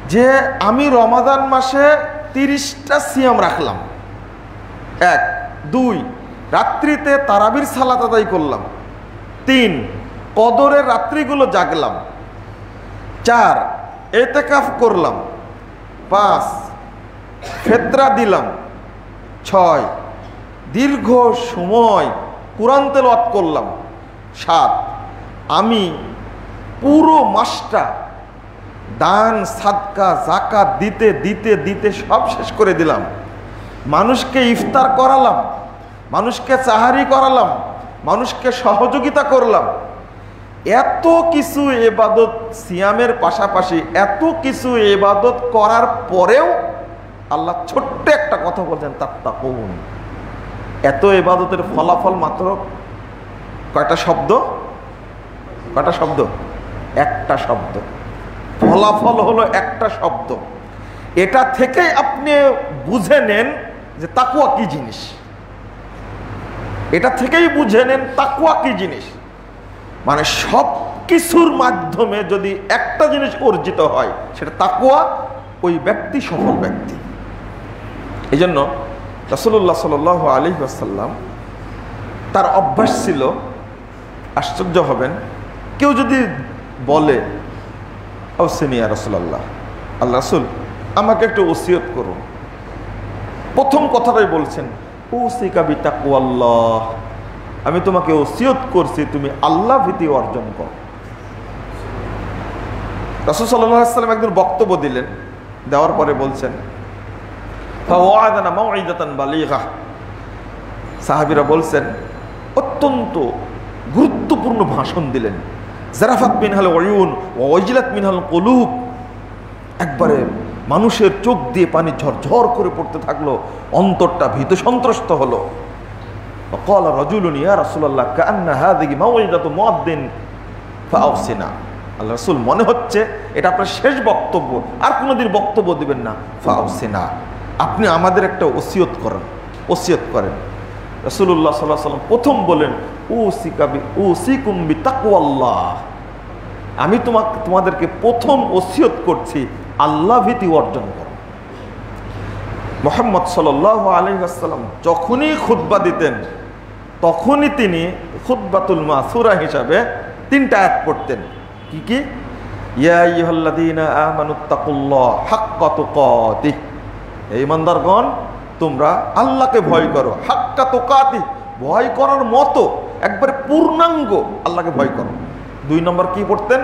যে আমি রমাদান মাসে তিরিশটা সিয়াম রাখলাম। এক, দুই রাত্রিতে তারাবির সালাত আদায় করলাম। তিন, কদরের রাত্রিগুলো জাগলাম। চার, এতেকাফ করলাম। পাঁচ, ফেতরা দিলাম। ছয়, দীর্ঘ সময় কোরআন তেলত করলাম। সাত, আমি পুরো মাসটা দান, সাদকা জাকাত দিতে দিতে দিতে সব শেষ করে দিলাম। মানুষকে ইফতার করালাম। মানুষকে চাহারি করালাম, মানুষকে সহযোগিতা করলাম। এত কিছু এবাদত সিয়ামের পাশাপাশি, এত কিছু এবাদত করার পরেও আল্লাহ ছোট্ট একটা কথা বলছেন তাত্তা কবুন এত এবাদতের ফলাফল মাত্র কয়টা শব্দ? কয়টা শব্দ? একটা শব্দ। ফলাফল হলো একটা শব্দ। এটা থেকেই আপনি বুঝে নেন যে তাকুয়া কি জিনিস। এটা থেকেই বুঝে নেন তাকুয়া কি জিনিস। মানে সব কিছুর মাধ্যমে যদি একটা জিনিস অর্জিত হয়, সেটা তাকুয়া ওই ব্যক্তি সফল ব্যক্তি। এই জন্য রসুল্লাহ সাল আলী আসাল্লাম তার অভ্যাস ছিল, আশ্চর্য হবেন, কেউ যদি বলে, ও সিনিয়া রসুল্লাহ আল্লাহ রসুল, আমাকে একটু ওসিয়ত করুন। প্রথম কথাটাই বলছেন ও সিকাবি আমি তোমাকে ওসিয়ত করছি, তুমি আল্লাহ ভীতি অর্জন করো। রসুল সাল্লাম একদিন বক্তব্য দিলেন, দেওয়ার পরে বলছেন সাহাবিরা বলছেন, অত্যন্ত গুরুত্বপূর্ণ ভাষণ দিলেন। জারাফাত মিনহাল ওয়ুন ওয়াজিলাত মিনহাল কলুব। একবারে মানুষের চোখ দিয়ে পানি ঝরঝর করে পড়তে থাকল, অন্তরটা ভীত সন্ত্রস্ত হলো। কল রজুলুন, ইয়া রাসূলুল্লাহ, কান্না হাযিহি মাওইদাতু মুআদ্দিন ফাউসিনা আল্লাহ রাসূল মনে হচ্ছে এটা আপনার শেষ বক্তব্য, আর কোনোদিন বক্তব্য দিবেন না। ফাউসিনা আপনি আমাদের একটা ওসিয়ত করেন ওসিয়ত করেন। রসুল্লাহ সাল্লাহ সাল্লাম প্রথম বলেন ও সিকাবি ও সিকুম্বি তাকুয়াল্লাহ আমি তোমাকে, তোমাদেরকে প্রথম ওসিয়ত করছি আল্লাহ ভীতি অর্জন করো। মোহাম্মদ সাল আলহাম যখনই খুদ্া দিতেন, তখনই তিনি খুদ্বাতুল মাসুরা হিসাবে তিনটা আয়াত পড়তেন। কি কি? এই মন্দারগণ তোমরা আল্লাহকে ভয় করো। হাক্কা তো কাতি ভয় করার মতো একবারে পূর্ণাঙ্গ আল্লাহকে ভয় করো। দুই নম্বর কি পড়তেন?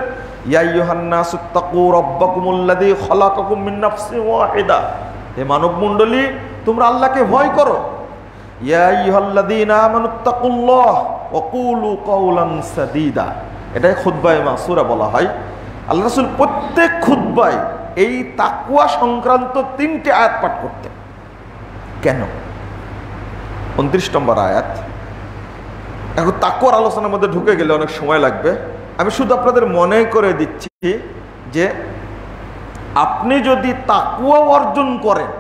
হে মানব মণ্ডলী তোমরা আল্লাহকে ভয় করো। এটাই বলা হয়। আল্লাহ প্রত্যেক খুদ্বায় এই তাকুয়া সংক্রান্ত তিনটে আয়াত পাঠ করতেন। কেন? উনত্রিশ নম্বর আয়াত। এখন তাকুয়ার আলোচনার মধ্যে ঢুকে গেলে অনেক সময় লাগবে। আমি শুধু আপনাদের মনে করে দিচ্ছি যে আপনি যদি তাকুয়া অর্জন করেন,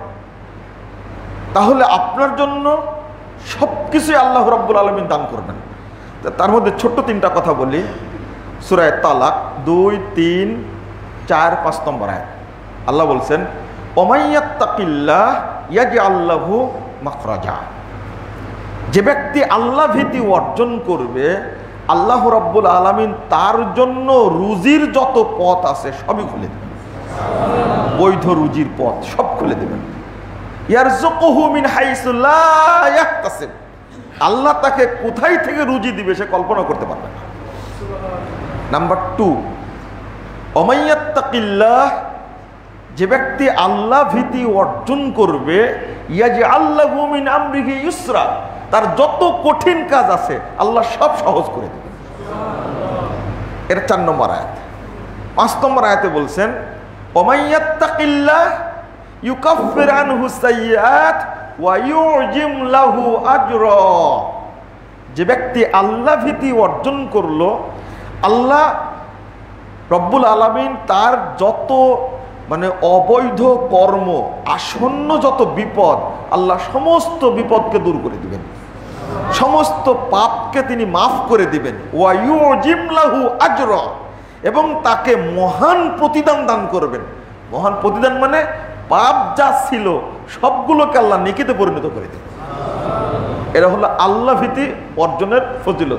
তাহলে আপনার জন্য সব কিছুই আল্লাহ রব্বুল আলমিন দান করবেন। তার মধ্যে ছোট্ট তিনটা কথা বলি। সুরায় তালাক দুই, তিন, চার, পাঁচ নম্বর আয় আল্লাহ বলছেন ওমাইয়াত্তাকিল্লাহ ইয়াজি আল্লাহু মাখরাজা। যে ব্যক্তি আল্লাহ ভীতি অর্জন করবে আল্লাহ রব্বুল আলমিন তার জন্য রুজির যত পথ আছে সবই খুলে দেবেন। বৈধ রুজির পথ সব খুলে দেবেন। আল্লাহ তাকে কোথায় থেকে রুজি দিবে সে কল্পনা করতে পারবে না। নাম্বার টু অমাইয়াত্তাকিল্লাহ যে ব্যক্তি আল্লাহ ভীতি অর্জন করবে ইয়া যে আল্লাহ আমরিহি ইসরা তার যত কঠিন কাজ আছে, আল্লাহ সব সহজ করে দেবে। এটা চার নম্বর আয়াত। পাঁচ নম্বর আয়াতে বলছেন ওয়া যে ব্যক্তি আল্লাহ ভীতি অর্জন করল, আল্লাহ রব্বুল আলমিন তার যত মানে অবৈধ কর্ম, আসন্ন যত বিপদ, আল্লাহ সমস্ত বিপদকে দূর করে দিবেন। সমস্ত পাপকে তিনি মাফ করে দিবেন। ওয়াইজিমলাহু আজর। এবং তাকে মহান প্রতিদান দান করবেন। মহান প্রতিদান মানে পাপ যা ছিল, সবগুলোকে আল্লাহ নিকিতে পরিণত করে দেবেন। এরা হলো আল্লাহ ভীতি অর্জনের ফজিলত।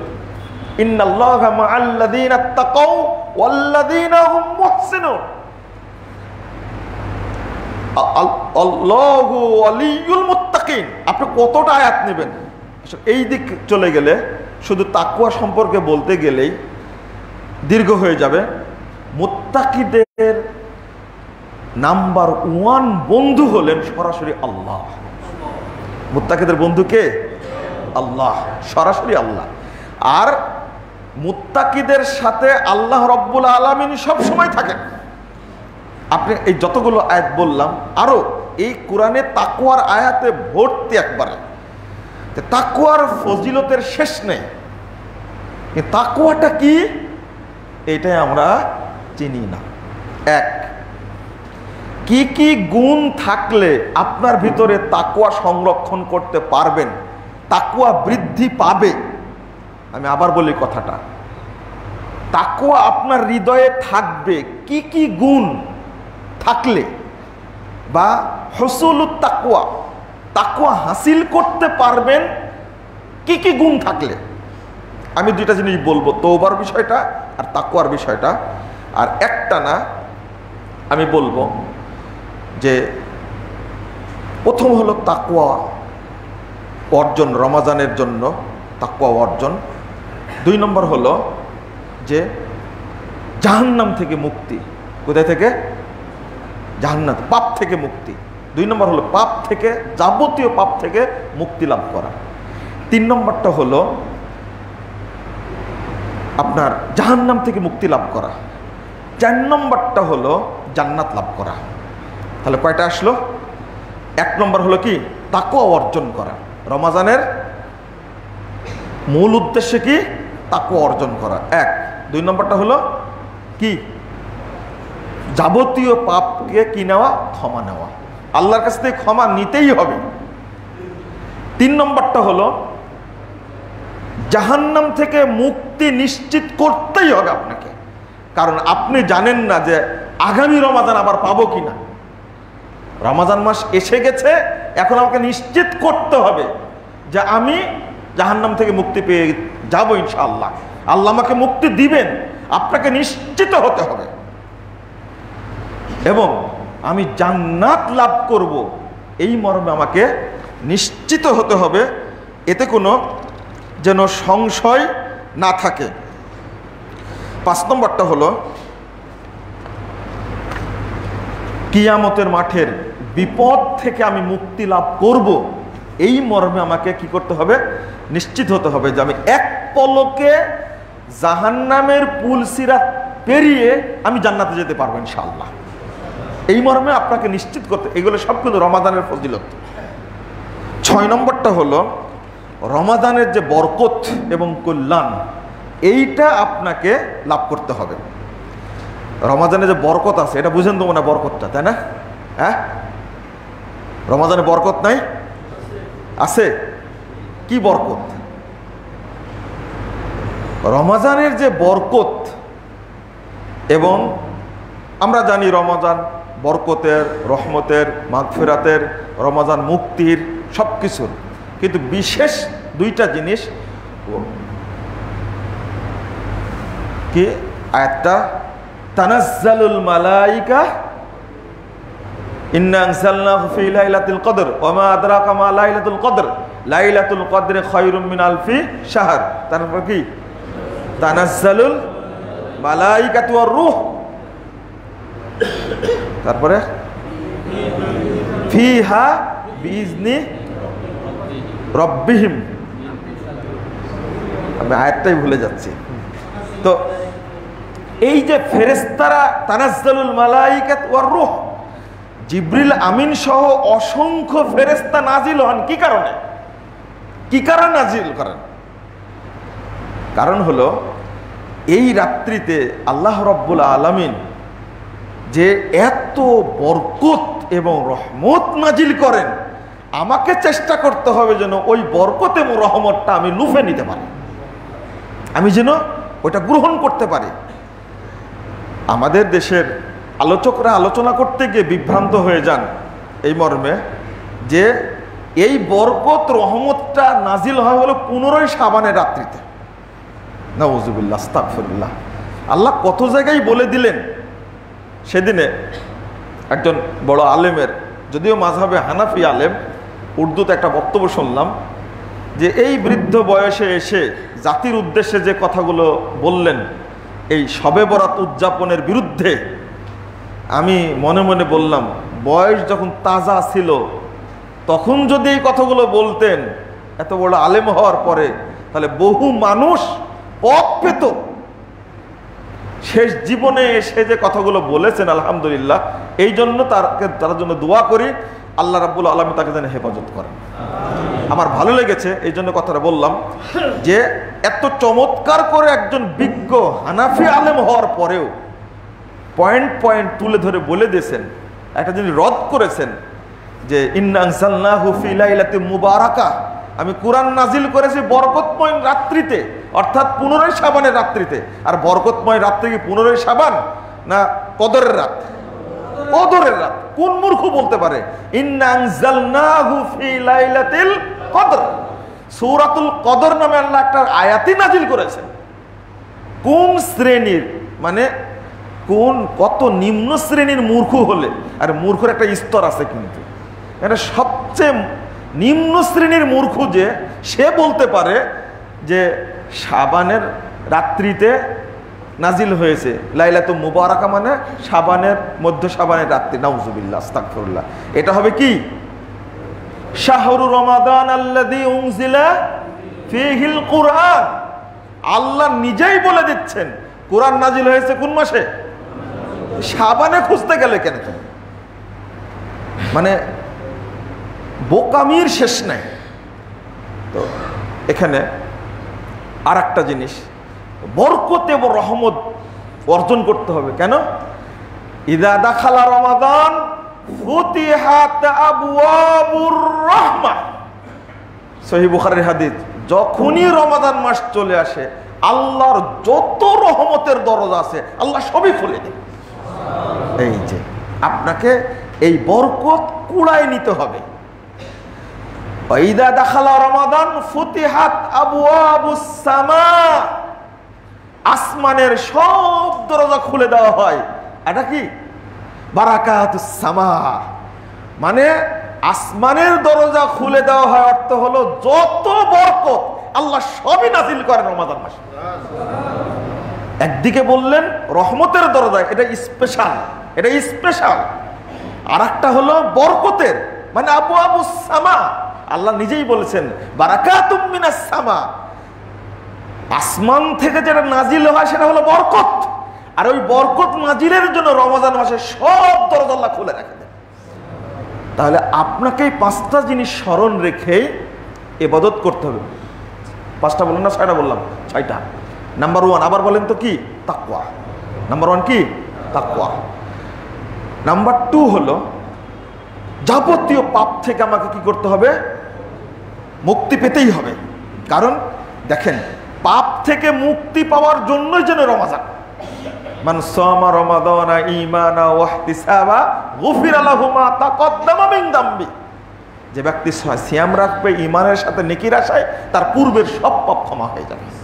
ইন্নাল্লাহ হুম মুহসিনুন। আপনি কতটা আয়াত নেবেন? এই দিক চলে গেলে, শুধু তাকুয়া সম্পর্কে বলতে গেলেই দীর্ঘ হয়ে যাবে। মোত্তাকিদের নাম্বার ওয়ান বন্ধু হলেন সরাসরি আল্লাহ। মোত্তাকিদের বন্ধু কে? আল্লাহ, সরাসরি আল্লাহ। আর মুত্তাকিদের সাথে আল্লাহ রব্বুল আলমিন সবসময় থাকেন। আপনি এই যতগুলো আয়াত বললাম, আরও এই কোরআনে তাকুয়ার আয়াতে ভর্তি একবারে। তাকুয়ার ফজিলতের শেষ নেই। তাকুয়াটা কি? এটাই আমরা চিনি না। এক, কি কি গুণ থাকলে আপনার ভিতরে তাকুয়া সংরক্ষণ করতে পারবেন? তাকুয়া বৃদ্ধি পাবে। আমি আবার বলি কথাটা। তাকুয়া আপনার হৃদয়ে থাকবে। কি কি গুণ? থাকলে বা হসুলুত তাকুয়া তাকুয়া হাসিল করতে পারবেন, কি কি গুণ থাকলে? আমি দুইটা জিনিস বলব তৌবার বিষয়টা আর তাকুয়ার বিষয়টা। আর একটা না, আমি বলব যে প্রথম হলো তাকুয়া অর্জন, রমাজানের জন্য তাকুয়া অর্জন। দুই নম্বর হলো যে জাহান্নাম থেকে মুক্তি। কোথায় থেকে? জাহান্নাম পাপ থেকে মুক্তি। দুই নম্বর হলো পাপ থেকে, যাবতীয় পাপ থেকে মুক্তি লাভ করা। তিন নম্বরটা হলো আপনার জাহান্নাম থেকে মুক্তি লাভ করা। চার নম্বরটা হলো জান্নাত লাভ করা। তাহলে কয়টা আসলো? এক নম্বর হলো কি? তাকুয়া অর্জন করা। রমাজানের মূল উদ্দেশ্য কি? তাকুয়া অর্জন করা। এক। দুই নম্বরটা হলো কি? যাবতীয় পাপকে কি নেওয়া? ক্ষমা নেওয়া। আল্লাহর কাছ থেকে ক্ষমা নিতেই হবে। তিন নম্বরটা হলো, জাহান্নাম থেকে মুক্তি নিশ্চিত করতেই হবে আপনাকে। কারণ আপনি জানেন না যে আগামী রমাজান আবার পাবো কিনা। রমাজান মাস এসে গেছে, এখন আমাকে নিশ্চিত করতে হবে যে আমি জাহান্নাম থেকে মুক্তি পেয়ে যাব ইনশাআল্লাহ। আল্লাহ আমাকে মুক্তি দিবেন, আপনাকে নিশ্চিত হতে হবে। এবং আমি জান্নাত লাভ করব। এই মর্মে আমাকে নিশ্চিত হতে হবে, এতে কোনো যেন সংশয় না থাকে। পাঁচ নম্বরটা হলো, কিয়ামতের মাঠের বিপদ থেকে আমি মুক্তি লাভ করব। এই মর্মে আমাকে কি করতে হবে? নিশ্চিত হতে হবে যে আমি এক পলকে জাহান্নামের পুলসিরা পেরিয়ে আমি জান্নাতে যেতে পারব ইনশাআল্লাহ। এই মর্মে আপনাকে নিশ্চিত করতে, এগুলো সব কিন্তু রমাদানের ফজিলত। ছয় নম্বরটা হলো, রমাদানের যে বরকত এবং কল্যাণ, এইটা আপনাকে লাভ করতে হবে। রমাদানে যে বরকত আছে, এটা বুঝেন তো না বরকতটা, তাই না? হ্যাঁ? রমাদানে বরকত নাই? আছে। কি বরকত? রমাজানের যে বরকত এবং আমরা জানি রমাজান বরকতের, রহমতের, মাগফেরাতের, রমাজান মুক্তির সব কিছুর কিন্তু বিশেষ দুইটা জিনিস কি? একটা তানাজ্জালুল মালাইকা, ইন্না আনজালনাহু ফি লাইলাতুল লাইলাতুল খায়রুম তারপর কি? তানাজ্জালুল মালাইকাতু ওয়ার রূহ। তারপরে? ফিহা বিইজনি রব্বিহিম। আমি আয়াতটাই ভুলে যাচ্ছি। তো এই যে ফেরেস্তারা তানাজ্জালুল মালাইকাত ওয়ার রূহ, জিব্রিল আমিন সহ অসংখ্য ফেরেস্তা নাজিল হন, কি কারণে? কি কারণ নাজিল করেন? কারণ হলো, এই রাত্রিতে আল্লাহ রব্বুল আলমিন যে এত বরকত এবং রহমত নাজিল করেন, আমাকে চেষ্টা করতে হবে যেন ওই বরকত এবং রহমতটা আমি লুফে নিতে পারি। আমি যেন ওইটা গ্রহণ করতে পারি। আমাদের দেশের আলোচকরা আলোচনা করতে গিয়ে বিভ্রান্ত হয়ে যান এই মর্মে যে এই বরকত, রহমতটা নাজিল হয় হলো পুনরায় সাবানের রাত্রিতে। নওয়াজুবিল্লা আস্তাকফিরুল্লাহ আল্লাহ কত জায়গায় বলে দিলেন সেদিনে একজন বড় আলেমের, যদিও মাঝহাবে হানাফি আলেম, উর্দুতে একটা বক্তব্য শুনলাম যে এই বৃদ্ধ বয়সে এসে জাতির উদ্দেশ্যে যে কথাগুলো বললেন, এই সবে বরাত উদযাপনের বিরুদ্ধে, আমি মনে মনে বললাম, বয়স যখন তাজা ছিল, তখন যদি এই কথাগুলো বলতেন, এত বড় আলেম হওয়ার পরে, তাহলে বহু মানুষ পথ পেত। শেষ জীবনে এসে যে কথাগুলো বলেছেন, আলহামদুলিল্লাহ, এই জন্য তারকে, তার জন্য দোয়া করি, আল্লাহ রাবুল আলমী তাকে যেন হেফাজত করেন। আমার ভালো লেগেছে, এই জন্য কথাটা বললাম যে, এত চমৎকার করে একজন বিজ্ঞ হানাফি আলেম হওয়ার পরেও পয়েন্ট পয়েন্ট তুলে ধরে বলে দিয়েছেন, একটা জিনিস রদ করেছেন যে ইন্নাংসাল্লাহু ফিলাইলাতে মুবারাকা আমি কোরআন নাজিল করেছি বরকতময় রাত্রিতে, অর্থাৎ পুনরায় সাবানের রাত্রিতে। আর বরকতময় রাত্রি কি পুনরায় সাবান না কদরের রাত? কদরের রাত। কোন মূর্খ বলতে পারে? কদর। সূরাতুল কদর নামে আল্লাহ একটা আয়াতি নাজিল করেছেন। কোন শ্রেণির? মানে কোন কত নিম্ন শ্রেণির মূর্খ হলে, আর মূর্খর একটা স্তর আছে কিন্তু। এটা সবচেয়ে নিম্ন শ্রেণির মূর্খ যে, সে বলতে পারে যে সাবানের রাত্রিতে নাজিল হয়েছে। লাইলা তো মুবারাকা মানে সাবানের মধ্য সাবানের রাত্রি। নাউজুবিল্লাহ, আস্তাগফিরুল্লাহ। এটা হবে কি? শাহরু রমাদান ফীহিল কুরআন। আল্লাহ নিজেই বলে দিচ্ছেন, কোরআন নাজিল হয়েছে কোন মাসে? সাবানে খুঁজতে গেলে কেন মানে বোকামির শেষ নেই। তো এখানে আর একটা জিনিস, বরকত এবং রহমত অর্জন করতে হবে। কেন? ইদা দাখালা রমাদান ফুতিহাত আবওয়াবুর রহমা। সহি বুখারীর হাদিস, যখনই রমাদান মাস চলে আসে, আল্লাহর যত রহমতের দরজা আছে, আল্লাহ সবই খুলে দেয়। এই যে, আপনাকে এই বরকত কুড়ায় নিতে হবে। ওইদা দাখালা রমাদান ফুতিহাত আবু আবু সামা, আসমানের সব দরজা খুলে দেওয়া হয়। এটা কি? বারাকাত সামা। মানে আসমানের দরজা খুলে দেওয়া হয় অর্থ হলো যত বরকত আল্লাহ সবই নাজিল করেন রমাদান মাসে। একদিকে বললেন রহমতের দরজা, এটা স্পেশাল এটা স্পেশাল। আর একটা হলো বরকতের মানে আবু আবু সামা। আল্লাহ নিজেই বলেছেন, বারাকাতুম মিনাস সামা। আসমান থেকে যেটা নাজিল হয় সেটা হলো বরকত। আর ওই বরকত নাজিলের জন্য রমজান মাসে সব দরজা আল্লাহ খুলে রাখে তাহলে আপনাকে এই পাঁচটা জিনিস স্মরণ রেখেই এবাদত করতে হবে। পাঁচটা বললাম না, ছয়টা বললাম। ছয়টা। নাম্বার ওয়ান আবার বলেন তো কি? তাকুয়া নাম্বার ওয়ান কি? তাকুয়া নাম্বার টু হলো, যাবতীয় পাপ থেকে আমাকে কি করতে হবে? মুক্তি পেতেই হবে। কারণ, দেখেন, পাপ থেকে মুক্তি পাওয়ার জন্যই যেন রমাজান। যে ব্যক্তি সিয়াম রাখবে ইমানের সাথে নেকির আশায়, তার পূর্বের সব পাপ ক্ষমা হয়ে যাবে।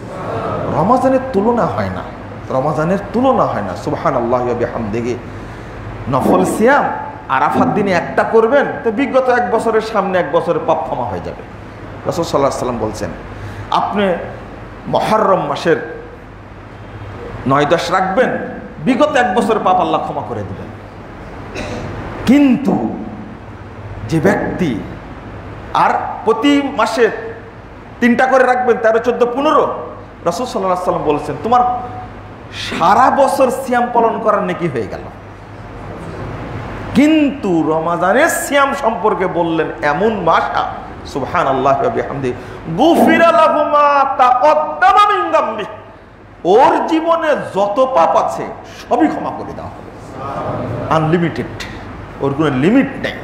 রমাজানের তুলনা হয় না। রমাজানের তুলনা হয় না। সুবহান আল্লাহ বিহামদিহি। নফল সিয়াম আরাফার দিনে একটা করবেন, তো বিগত এক বছরের সামনে এক বছরের পাপ ক্ষমা হয়ে যাবে। রসদ সাল্লাহ সাল্লাম বলছেন, আপনি মহারম মাসের নয় দশ রাখবেন, বিগত এক বছরের পাপ আল্লাহ ক্ষমা করে দেবেন। কিন্তু যে ব্যক্তি আর প্রতি মাসে তিনটা করে রাখবেন, তেরো, চোদ্দ, পনেরো রসদ সাল্লাহ সাল্লাম বলেছেন, তোমার সারা বছর সিয়াম পালন করার নেকি হয়ে গেল। কিন্তু রমাজানের সিয়াম সম্পর্কে বললেন, এমন মাস সুবহান আল্লাহ ওর জীবনে যত পাপ আছে সবই ক্ষমা করে দেওয়া হবে আনলিমিটেড ওর কোনো লিমিট নেই।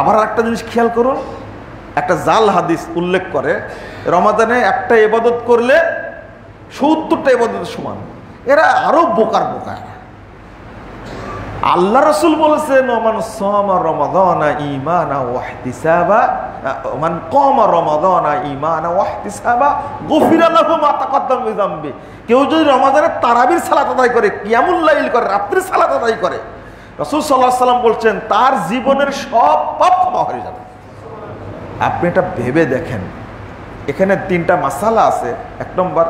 আবার একটা জিনিস খেয়াল করুন, একটা জাল হাদিস উল্লেখ করে, রমাদানে একটা এবাদত করলে সত্তরটা এবাদতের সমান। এরা আরও বোকার বোকা আল্লাহ রসুল বলেছেন, ওমান সমা রমাদানা ইমানা ওয়াহতিসাবা মান কমা রমাদানা ইমানা ওয়াহতিসাবা গফিরা লাহু মা তাকাদ্দাম যামবি কেউ যদি রমাদানে তারাবির সালাত আদায় করে, কিয়ামুল লাইল করে, রাত্রির সালাত আদায় করে রাসূল আলাইহি সাল্লাম বলছেন, তার জীবনের সব পাপ ক্ষমা হয়ে যাবে। আপনি এটা ভেবে দেখেন, এখানে তিনটা মাসালা আছে। এক নম্বর,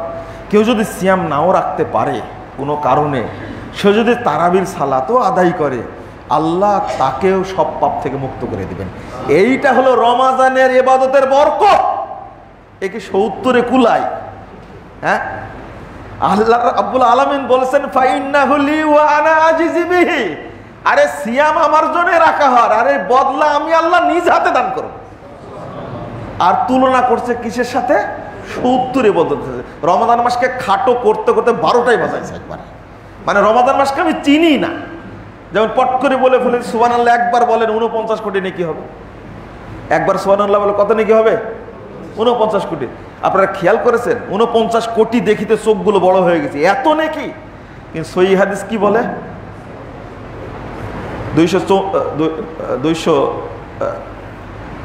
কেউ যদি সিয়াম নাও রাখতে পারে কোনো কারণে সে যদি তারাবির সালাতও আদায় করে, আল্লাহ তাকেও সব পাপ থেকে মুক্ত করে দিবেন। এইটা হলো রমাজানের এবাদতের বরকত। একে সত্তরে কুলাই। হ্যাঁ? আল্লাহ আব্বুল আলমিন বলেছেন আরে, সিয়াম আমার জন্য রাখা হয়। আরে, বদলা আমি আল্লাহ নিজ হাতে দান করব। আর তুলনা করছে কিসের সাথে? সত্তরে বদলতে রমাদান মাসকে খাটো করতে করতে বারোটাই বাজাইছে একবার। মানে রমাদান মাসকে আমি চিনি না। যেমন পট করে বলে ফেলে সুবান আল্লাহ একবার বলেন উনপঞ্চাশ কোটি নাকি হবে? একবার সুবান আল্লাহ বলে কত নাকি হবে? উনপঞ্চাশ কোটি। আপনারা খেয়াল করেছেন? উনপঞ্চাশ কোটি দেখিতে চোখগুলো বড় হয়ে গেছে। এত নাকি? কিন্তু সই হাদিস কি বলে? দুইশো দুইশো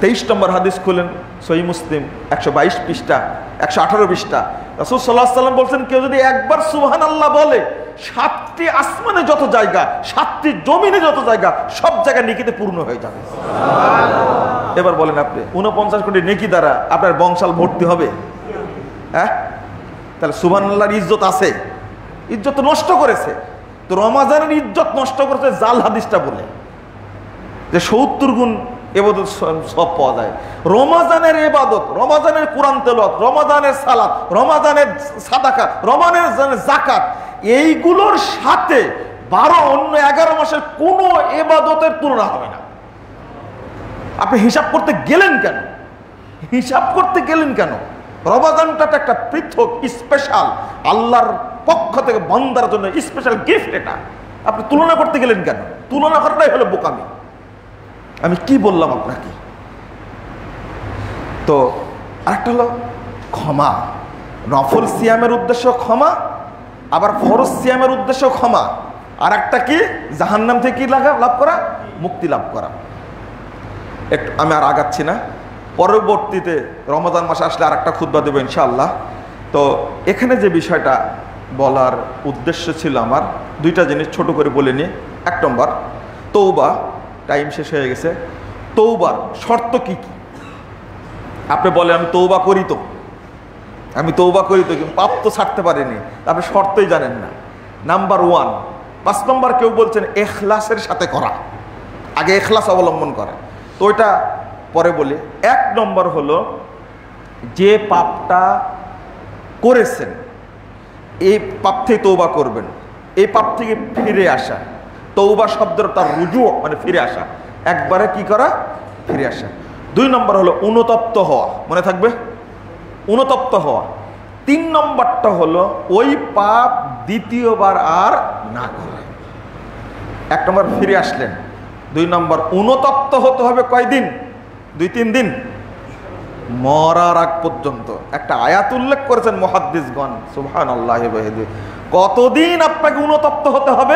তেইশ নম্বর হাদিস খুলেন সহি মুসলিম, একশো বাইশ পৃষ্ঠা, একশো আঠারো পৃষ্ঠা। রসুল সাল্লাহ সাল্লাম বলছেন কেউ যদি একবার সুহান আল্লাহ বলে সাতটি আসমানে যত জায়গা সাতটি জমিনে যত জায়গা সব জায়গা নিকিতে পূর্ণ হয়ে যাবে। এবার বলেন আপনি উনপঞ্চাশ কোটি নেকি দ্বারা আপনার বংশাল ভর্তি হবে? হ্যাঁ? তাহলে সুবান আল্লাহর ইজ্জত আছে। ইজ্জত নষ্ট করেছে। তো রমাজানের ইজ্জত নষ্ট করেছে জাল হাদিসটা বলে। যে সত্তর গুণ এবাদত সব পাওয়া যায়। রমাজানের এবাদত, রমাজানের কোরআন তেলত রমাজানের সালাত, রমাজানের সাদাকা রমাজানের জাকাত এইগুলোর সাথে বারো অন্য এগারো মাসের কোনো এবাদতের তুলনা হবে না। আপনি হিসাব করতে গেলেন কেন? হিসাব করতে গেলেন কেন? রমাজানটা একটা পৃথক স্পেশাল আল্লাহর পক্ষ থেকে বন্দার জন্য স্পেশাল গিফট এটা। আপনি তুলনা করতে গেলেন কেন? তুলনা করাটাই হলো বোকামি। আমি কি বললাম আপনাকে? তো আরেকটা হলো ক্ষমা। নফল সিয়ামের উদ্দেশ্য ক্ষমা, আবার ফরজ সিয়ামের উদ্দেশ্য ক্ষমা। আর একটা কি? জাহান্নাম থেকে কি লাভ করা? মুক্তি লাভ করা। একটু আমি আর আগাচ্ছি না। পরবর্তীতে রমজান মাসে আসলে আর একটা খুদ্া দেবো ইনশাআল্লাহ। তো এখানে যে বিষয়টা বলার উদ্দেশ্য ছিল আমার, দুইটা জিনিস ছোট করে বলে নিই। এক নম্বর তৌবা টাইম শেষ হয়ে গেছে। তৌবার শর্ত কি কি? আপনি বলে আমি তৌবা করি তো। আমি তৌবা করি তো, কিন্তু পাপ তো ছাড়তে পারিনি। আপনি শর্তই জানেন না। নাম্বার ওয়ান পাঁচ নম্বর কেউ বলছেন, এখলাসের সাথে করা। আগে এখলাস অবলম্বন করা। তো ওইটা পরে বলি। এক নম্বর হলো, যে পাপটা করেছেন, এই পাপ থেকে তৌবা করবেন। এই পাপ থেকে ফিরে আসা। তৌবা শব্দের তার রুজু মানে ফিরে আসা। একবারে কি করা? ফিরে আসা। দুই নম্বর হলো অনুতপ্ত হওয়া। মনে থাকবে? অনুতপ্ত হওয়া। তিন নম্বরটা হলো ওই পাপ দ্বিতীয়বার আর না করে। এক নম্বর ফিরে আসলেন। দুই নম্বর অনুতপ্ত হতে হবে কয়দিন? দুই, তিন দিন? মরার আগ পর্যন্ত। একটা আয়াত উল্লেখ করেছেন মহাদ্দিসগণ। সুহান আল্লাহ কতদিন আপনাকে অনুতপ্ত হতে হবে?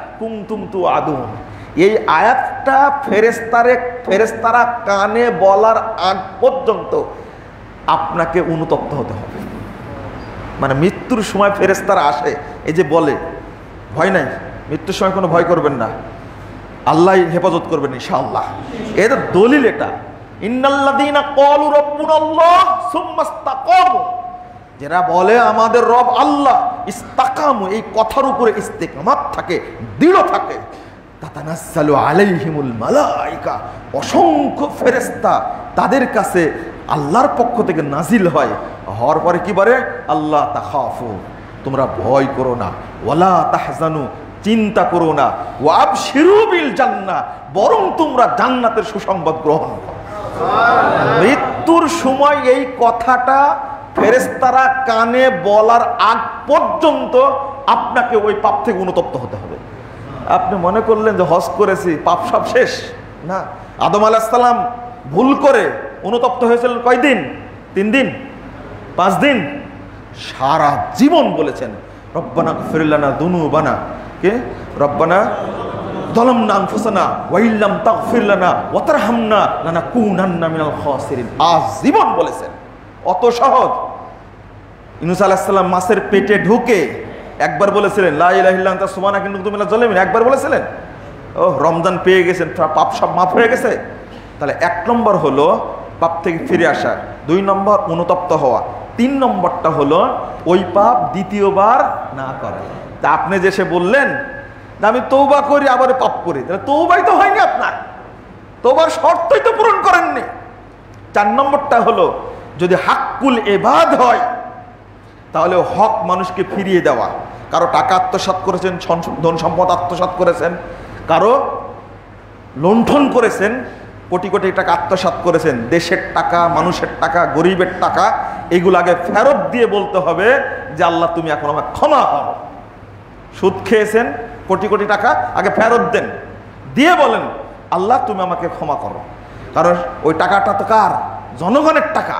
কুনতুম তুআদুন এই আয়াতটা ফেরেস্তারে ফেরেস্তারা কানে বলার আগ পর্যন্ত আপনাকে অনুতপ্ত হতে হবে। মানে মৃত্যুর সময় ফেরেস্তারা আসে, এই যে বলে, ভয় নাই, মৃত্যুর সময় কোনো ভয় করবেন না। আল্লাহ হেফাজত করবেন ইনশাআল্লাহ। এটা দলিল এটা। ইন্নাল্লাযীনা ক্বালু রাব্বুনাল্লাহ সুম্মা ইসতাকামু যারা বলে আমাদের রব আল্লাহ, ইস্তাকামু, এই কথার উপরে ইস্তেকামাত থাকে, দৃঢ় থাকে। মালাইকা, অসংখ্য ফেরেশতা তাদের কাছে আল্লাহর পক্ষ থেকে নাজিল হয়। হওয়ার পরে কি বলে? আল্লাহ তাখাফু, তোমরা ভয় করো না, ওয়ালা তাহজানু, চিন্তা করো না ওয়াব শিরুবিল জান্না বরং তোমরা জান্নাতের সুসংবাদ গ্রহণ করো। মৃত্যুর সময় এই কথাটা ফেরেস্তারা কানে বলার আগ পর্যন্ত আপনাকে ওই পাপ থেকে অনুতপ্ত হতে হবে। আপনি মনে করলেন যে হজ করেছি, পাপ সব শেষ? না। আদম আলাহিসাল্লাম ভুল করে অনুতপ্ত হয়েছিল কয়দিন? তিন দিন? পাঁচ দিন? সারা জীবন বলেছেন, রব্বানা ফিরলানা দুনু বানা কে? রব্বানা দলম নাম ফুসানা ওয়াইল্লাম তাগফির লানা ওয়াতারহামনা লানা কুনান্না মিনাল খাসিরিন। আজীবন বলেছেন। অত সহজ। ইনুস আলাইহিস সালাম মাছের পেটে ঢুকে একবার বলেছিলেন, লা ইলাহা ইল্লা আনতা সুবহানাকা ইন্নী কুনতু মিনাজ জালিমিন একবার বলেছিলেন ও রমজান পেয়ে গেছেন পাপ সব মাফ হয়ে গেছে? তাহলে এক নম্বর হলো পাপ থেকে ফিরে আসা দুই নম্বর অনুতপ্ত হওয়া, তিন নম্বরটা হলো ওই পাপ দ্বিতীয়বার না করা। তা আপনি যে সে বললেন, না, আমি তৌবা করি, আবার পাপ করি তাহলে তৌবাই তো হয়নি আপনার। তৌবার শর্তই তো পূরণ করেননি। চার নম্বরটা হলো যদি হাক্কুল এবাদ হয়, তাহলে হক মানুষকে ফিরিয়ে দেওয়া। কারও টাকা আত্মসাত করেছেন ধন সম্পদ আত্মসাত করেছেন, কারও লুণ্ঠন করেছেন, কোটি কোটি টাকা আত্মসাত করেছেন, দেশের টাকা, মানুষের টাকা, গরিবের টাকা, এগুলো আগে ফেরত দিয়ে বলতে হবে যে, আল্লাহ তুমি এখন আমাকে ক্ষমা করো। সুদ খেয়েছেন, কোটি কোটি টাকা আগে ফেরত দেন। দিয়ে বলেন, আল্লাহ তুমি আমাকে ক্ষমা করো। কারণ ওই টাকাটা তো কার? জনগণের টাকা।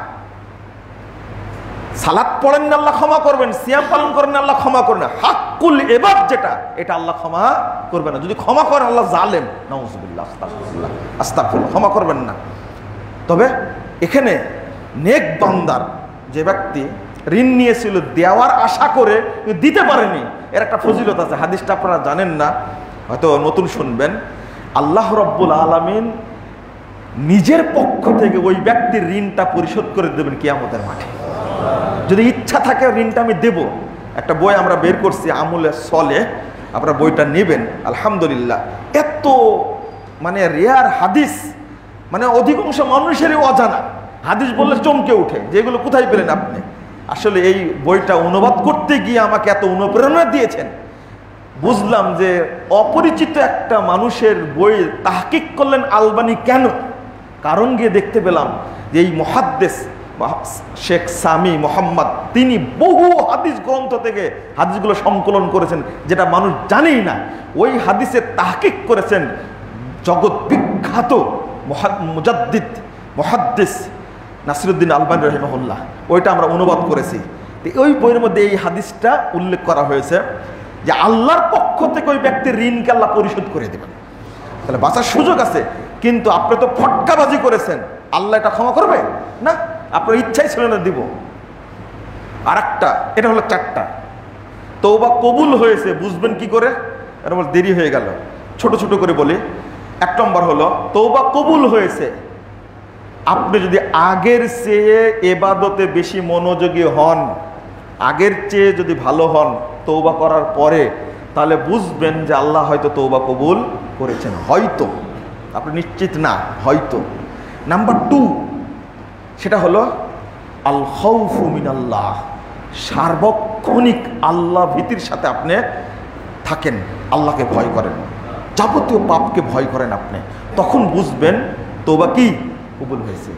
সালাদ পড়েন না, আল্লাহ ক্ষমা করবেন, সিয়াম পালন করেন আল্লাহ ক্ষমা করবেন হাক্কুল এবার যেটা, এটা আল্লাহ ক্ষমা করবে না। যদি ক্ষমা করেন, আল্লাহ জালেম। আস্তাফুল্লাহ আস্তাফুল্লাহ ক্ষমা করবেন না। তবে এখানে নেক বান্দার যে ব্যক্তি ঋণ নিয়েছিল দেওয়ার আশা করে দিতে পারেনি, এর একটা ফজিলত আছে, হাদিসটা আপনারা জানেন না, হয়তো নতুন শুনবেন। আল্লাহ রব্বুল আলমিন নিজের পক্ষ থেকে ওই ব্যক্তির ঋণটা পরিশোধ করে দেবেন কিয়ামতের মাঠে। যদি ইচ্ছা থাকে ঋণটা আমি দেব। একটা বই আমরা বের করছি আমুলের সলে, আপনারা বইটা নেবেন, আলহামদুলিল্লাহ। এত মানে রেয়ার হাদিস মানে অধিকাংশ মানুষেরই অজানা। হাদিস বললে চমকে উঠে যেগুলো কোথায় পেলেন আপনি? আসলে এই বইটা অনুবাদ করতে গিয়ে আমাকে এত অনুপ্রেরণা দিয়েছেন। বুঝলাম যে অপরিচিত একটা মানুষের বই তাহকিক করলেন আলবানি কেন? কারণ গিয়ে দেখতে পেলাম যে এই মহাদ্দেশ শেখ সামি মোহাম্মদ, তিনি বহু হাদিস গ্রন্থ থেকে হাদিসগুলো সংকলন করেছেন, যেটা মানুষ জানেই না। ওই হাদিসে তাহকিক করেছেন, জগৎ বিখ্যাত মুজাদ্দিদ মহাদ্দেশ নাসিরুদ্দিন আলবান রহিমহল্লা ওইটা আমরা অনুবাদ করেছি। ওই বইয়ের মধ্যে এই হাদিসটা উল্লেখ করা হয়েছে যে আল্লাহর পক্ষ থেকে ওই ব্যক্তির ঋণকে আল্লাহ পরিশোধ করে দেবেন। তাহলে বাঁচার সুযোগ আছে, কিন্তু আপনি তো ফটকাবাজি করেছেন, আল্লাহ এটা ক্ষমা করবে? না। আপনার ইচ্ছাই ছিল না দিব। আর একটা এটা হলো চারটা। তৌবা কবুল হয়েছে, বুঝবেন কি করে? এটা বল, দেরি হয়ে গেল। ছোট ছোট করে বলি। এক নম্বর হলো তৌবা কবুল হয়েছে। আপনি যদি আগের চেয়ে এবাদতে বেশি মনোযোগী হন, আগের চেয়ে যদি ভালো হন তৌবা করার পরে, তাহলে বুঝবেন যে আল্লাহ হয়তো তৌবা কবুল করেছেন। হয়তো। আপনি নিশ্চিত না, হয়তো। নাম্বার টু সেটা হলো আল হৌফুমিন আল্লাহ সার্বক্ষণিক আল্লাহ ভীতির সাথে আপনি থাকেন, আল্লাহকে ভয় করেন। যাবতীয় পাপকে ভয় করেন আপনি। তখন বুঝবেন তোবা কি? কবুল হয়েছে।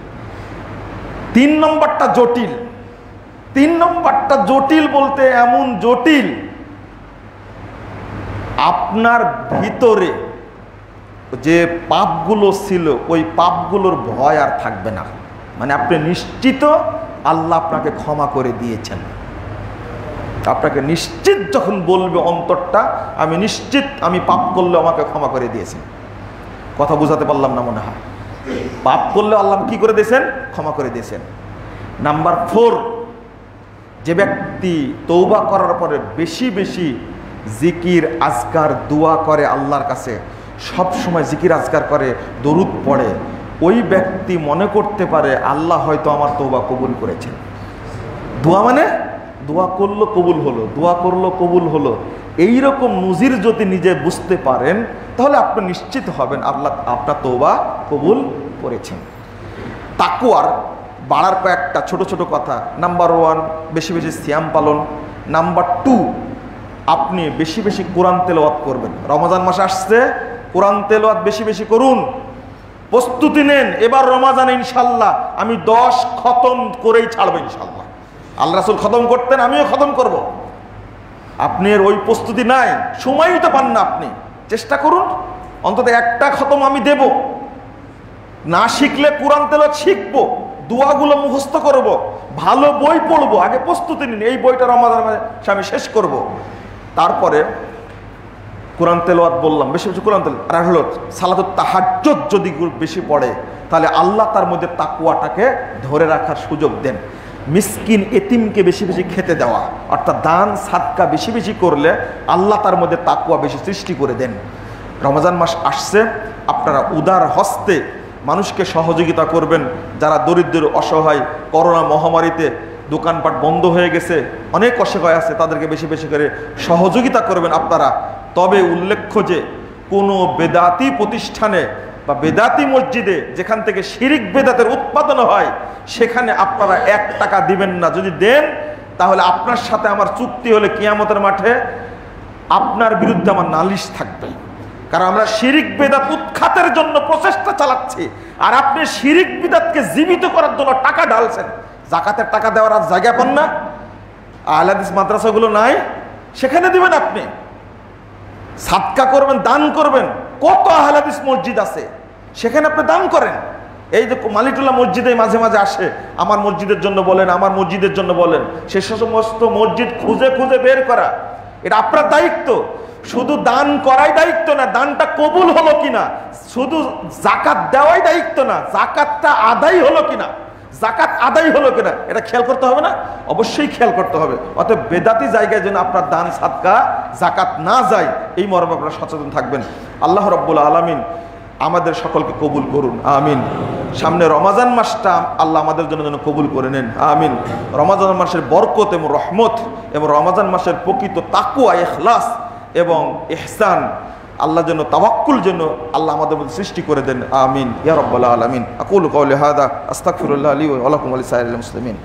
তিন নম্বরটা জটিল। তিন নম্বরটা জটিল বলতে এমন জটিল, আপনার ভিতরে যে পাপগুলো ছিল, ওই পাপগুলোর ভয় আর থাকবে না। মানে আপনি নিশ্চিত আল্লাহ আপনাকে ক্ষমা করে দিয়েছেন। আপনাকে নিশ্চিত যখন বলবে অন্তরটা, আমি নিশ্চিত আমি পাপ করলে আমাকে ক্ষমা করে দিয়েছেন। কথা বুঝাতে পারলাম না মনে হয়। পাপ করলে আল্লাহ কি করে দিয়েছেন? ক্ষমা করে দিয়েছেন। নাম্বার ফোর, যে ব্যক্তি তৌবা করার পরে বেশি বেশি জিকির, আজকার, দোয়া করে আল্লাহর কাছে সব সময় জিকির, আজকার করে, দরুদ পড়ে ওই ব্যক্তি মনে করতে পারে আল্লাহ হয়তো আমার তৌবা কবুল করেছেন। দোয়া মানে? দোয়া করল কবুল হলো, দোয়া করল কবুল হলো। এই রকম নজির যদি নিজে বুঝতে পারেন, তাহলে আপনি নিশ্চিত হবেন আল্লাহ আপনার তৌবা কবুল করেছেন। তাকুয়ার বাড়ার কয়েকটা ছোট ছোট কথা। নাম্বার ওয়ান বেশি বেশি সিয়াম পালন। নাম্বার টু আপনি বেশি বেশি কোরআন তেলাওয়াত করবেন। রমজান মাস আসছে, কোরআন তেলাওয়াত বেশি বেশি করুন। প্রস্তুতি নেন, এবার রমাজান ইনশাল্লাহ আমি দশ খতম করেই ছাড়বো ইনশাল্লাহ আল্লাহ রাসুল খতম করতেন, আমিও খতম করব। আপনার ওই প্রস্তুতি নাই, সময়ই তো পান না আপনি চেষ্টা করুন, অন্তত একটা খতম আমি দেব না শিখলে কোরআন তেল শিখব, দোয়াগুলো মুখস্থ করব। ভালো বই পড়ব, আগে প্রস্তুতি নিন, এই বইটা রমাদান মাসে আমি শেষ করব। তারপরে কোরআন তেলোয়াত বললাম, বেশি বেশি কোরআন তেল আর হলো সালাতুর তাহাজ্জত যদি বেশি পড়ে, তাহলে আল্লাহ তার মধ্যে তাকুয়াটাকে ধরে রাখার সুযোগ দেন। মিসকিন এতিমকে বেশি বেশি খেতে দেওয়া, অর্থাৎ দান, সাদকা বেশি বেশি করলে আল্লাহ তার মধ্যে তাকুয়া বেশি সৃষ্টি করে দেন। রমজান মাস আসছে, আপনারা উদার হস্তে মানুষকে সহযোগিতা করবেন। যারা দরিদ্র অসহায়, করোনা মহামারীতে দোকানপাট বন্ধ হয়ে গেছে, অনেক অসহায় আছে, তাদেরকে বেশি বেশি করে সহযোগিতা করবেন আপনারা। তবে উল্লেখ্য যে কোনো বেদাতি প্রতিষ্ঠানে বা বেদাতি মসজিদে যেখান থেকে শিরিক বেদাতের উৎপাদন হয়, সেখানে আপনারা এক টাকা দিবেন না। যদি দেন, তাহলে আপনার সাথে আমার চুক্তি হলে কিয়ামতের মাঠে আপনার বিরুদ্ধে আমার নালিশ থাকবে। কারণ আমরা শিরিক বেদাত উৎখাতের জন্য প্রচেষ্টা চালাচ্ছি। আর আপনি শিরিক বেদাতকে জীবিত করার জন্য টাকা ঢালছেন। জাকাতের টাকা দেওয়ার আর জায়গা পান না। আহলাদিস মাদ্রাসাগুলো নাই। সেখানে দিবেন আপনি। সাদকা করবেন, দান করবেন। কত আহলাদিস মসজিদ আছে, সেখানে আপনি দান করেন। এই যে মালিটুল্লাহ মসজিদে মাঝে মাঝে আসে, আমার মসজিদের জন্য বলেন, আমার মসজিদের জন্য বলেন। সে সমস্ত মসজিদ খুঁজে খুঁজে বের করা। এটা আপনার দায়িত্ব। শুধু দান করাই দায়িত্ব না, দানটা কবুল হলো কিনা? শুধু জাকাত দেওয়াই দায়িত্ব না, জাকাতটা আদায় হলো কিনা? জাকাত আদায় হলো কিনা, এটা খেয়াল করতে হবে না, অবশ্যই খেয়াল করতে হবে। অতএব বেদাতি জায়গায় যেন আপনার দান সাদকা জাকাত না যায়, এই মর্মে আপনারা সচেতন থাকবেন। আল্লাহ রব্বুল আলমিন আমাদের সকলকে কবুল করুন, আমিন। সামনে রমাজান মাসটা আল্লাহ আমাদের জন্য যেন কবুল করে নেন, আমিন। রমাজান মাসের বরকত এবং রহমত এবং রমাজান মাসের প্রকৃত তাকুয়া এখলাস এবং এহসান আল্লাহ যেন তাওয়াক্কুল যেন আল্লাহ আমাদের মধ্যে সৃষ্টি করে দেন। আমিন। ইয়ারব্বাল আলমিন। আকুল কৌল হাদা আস্তাকুল্লাহ আলী ওয়া আলী মুসলিমিন।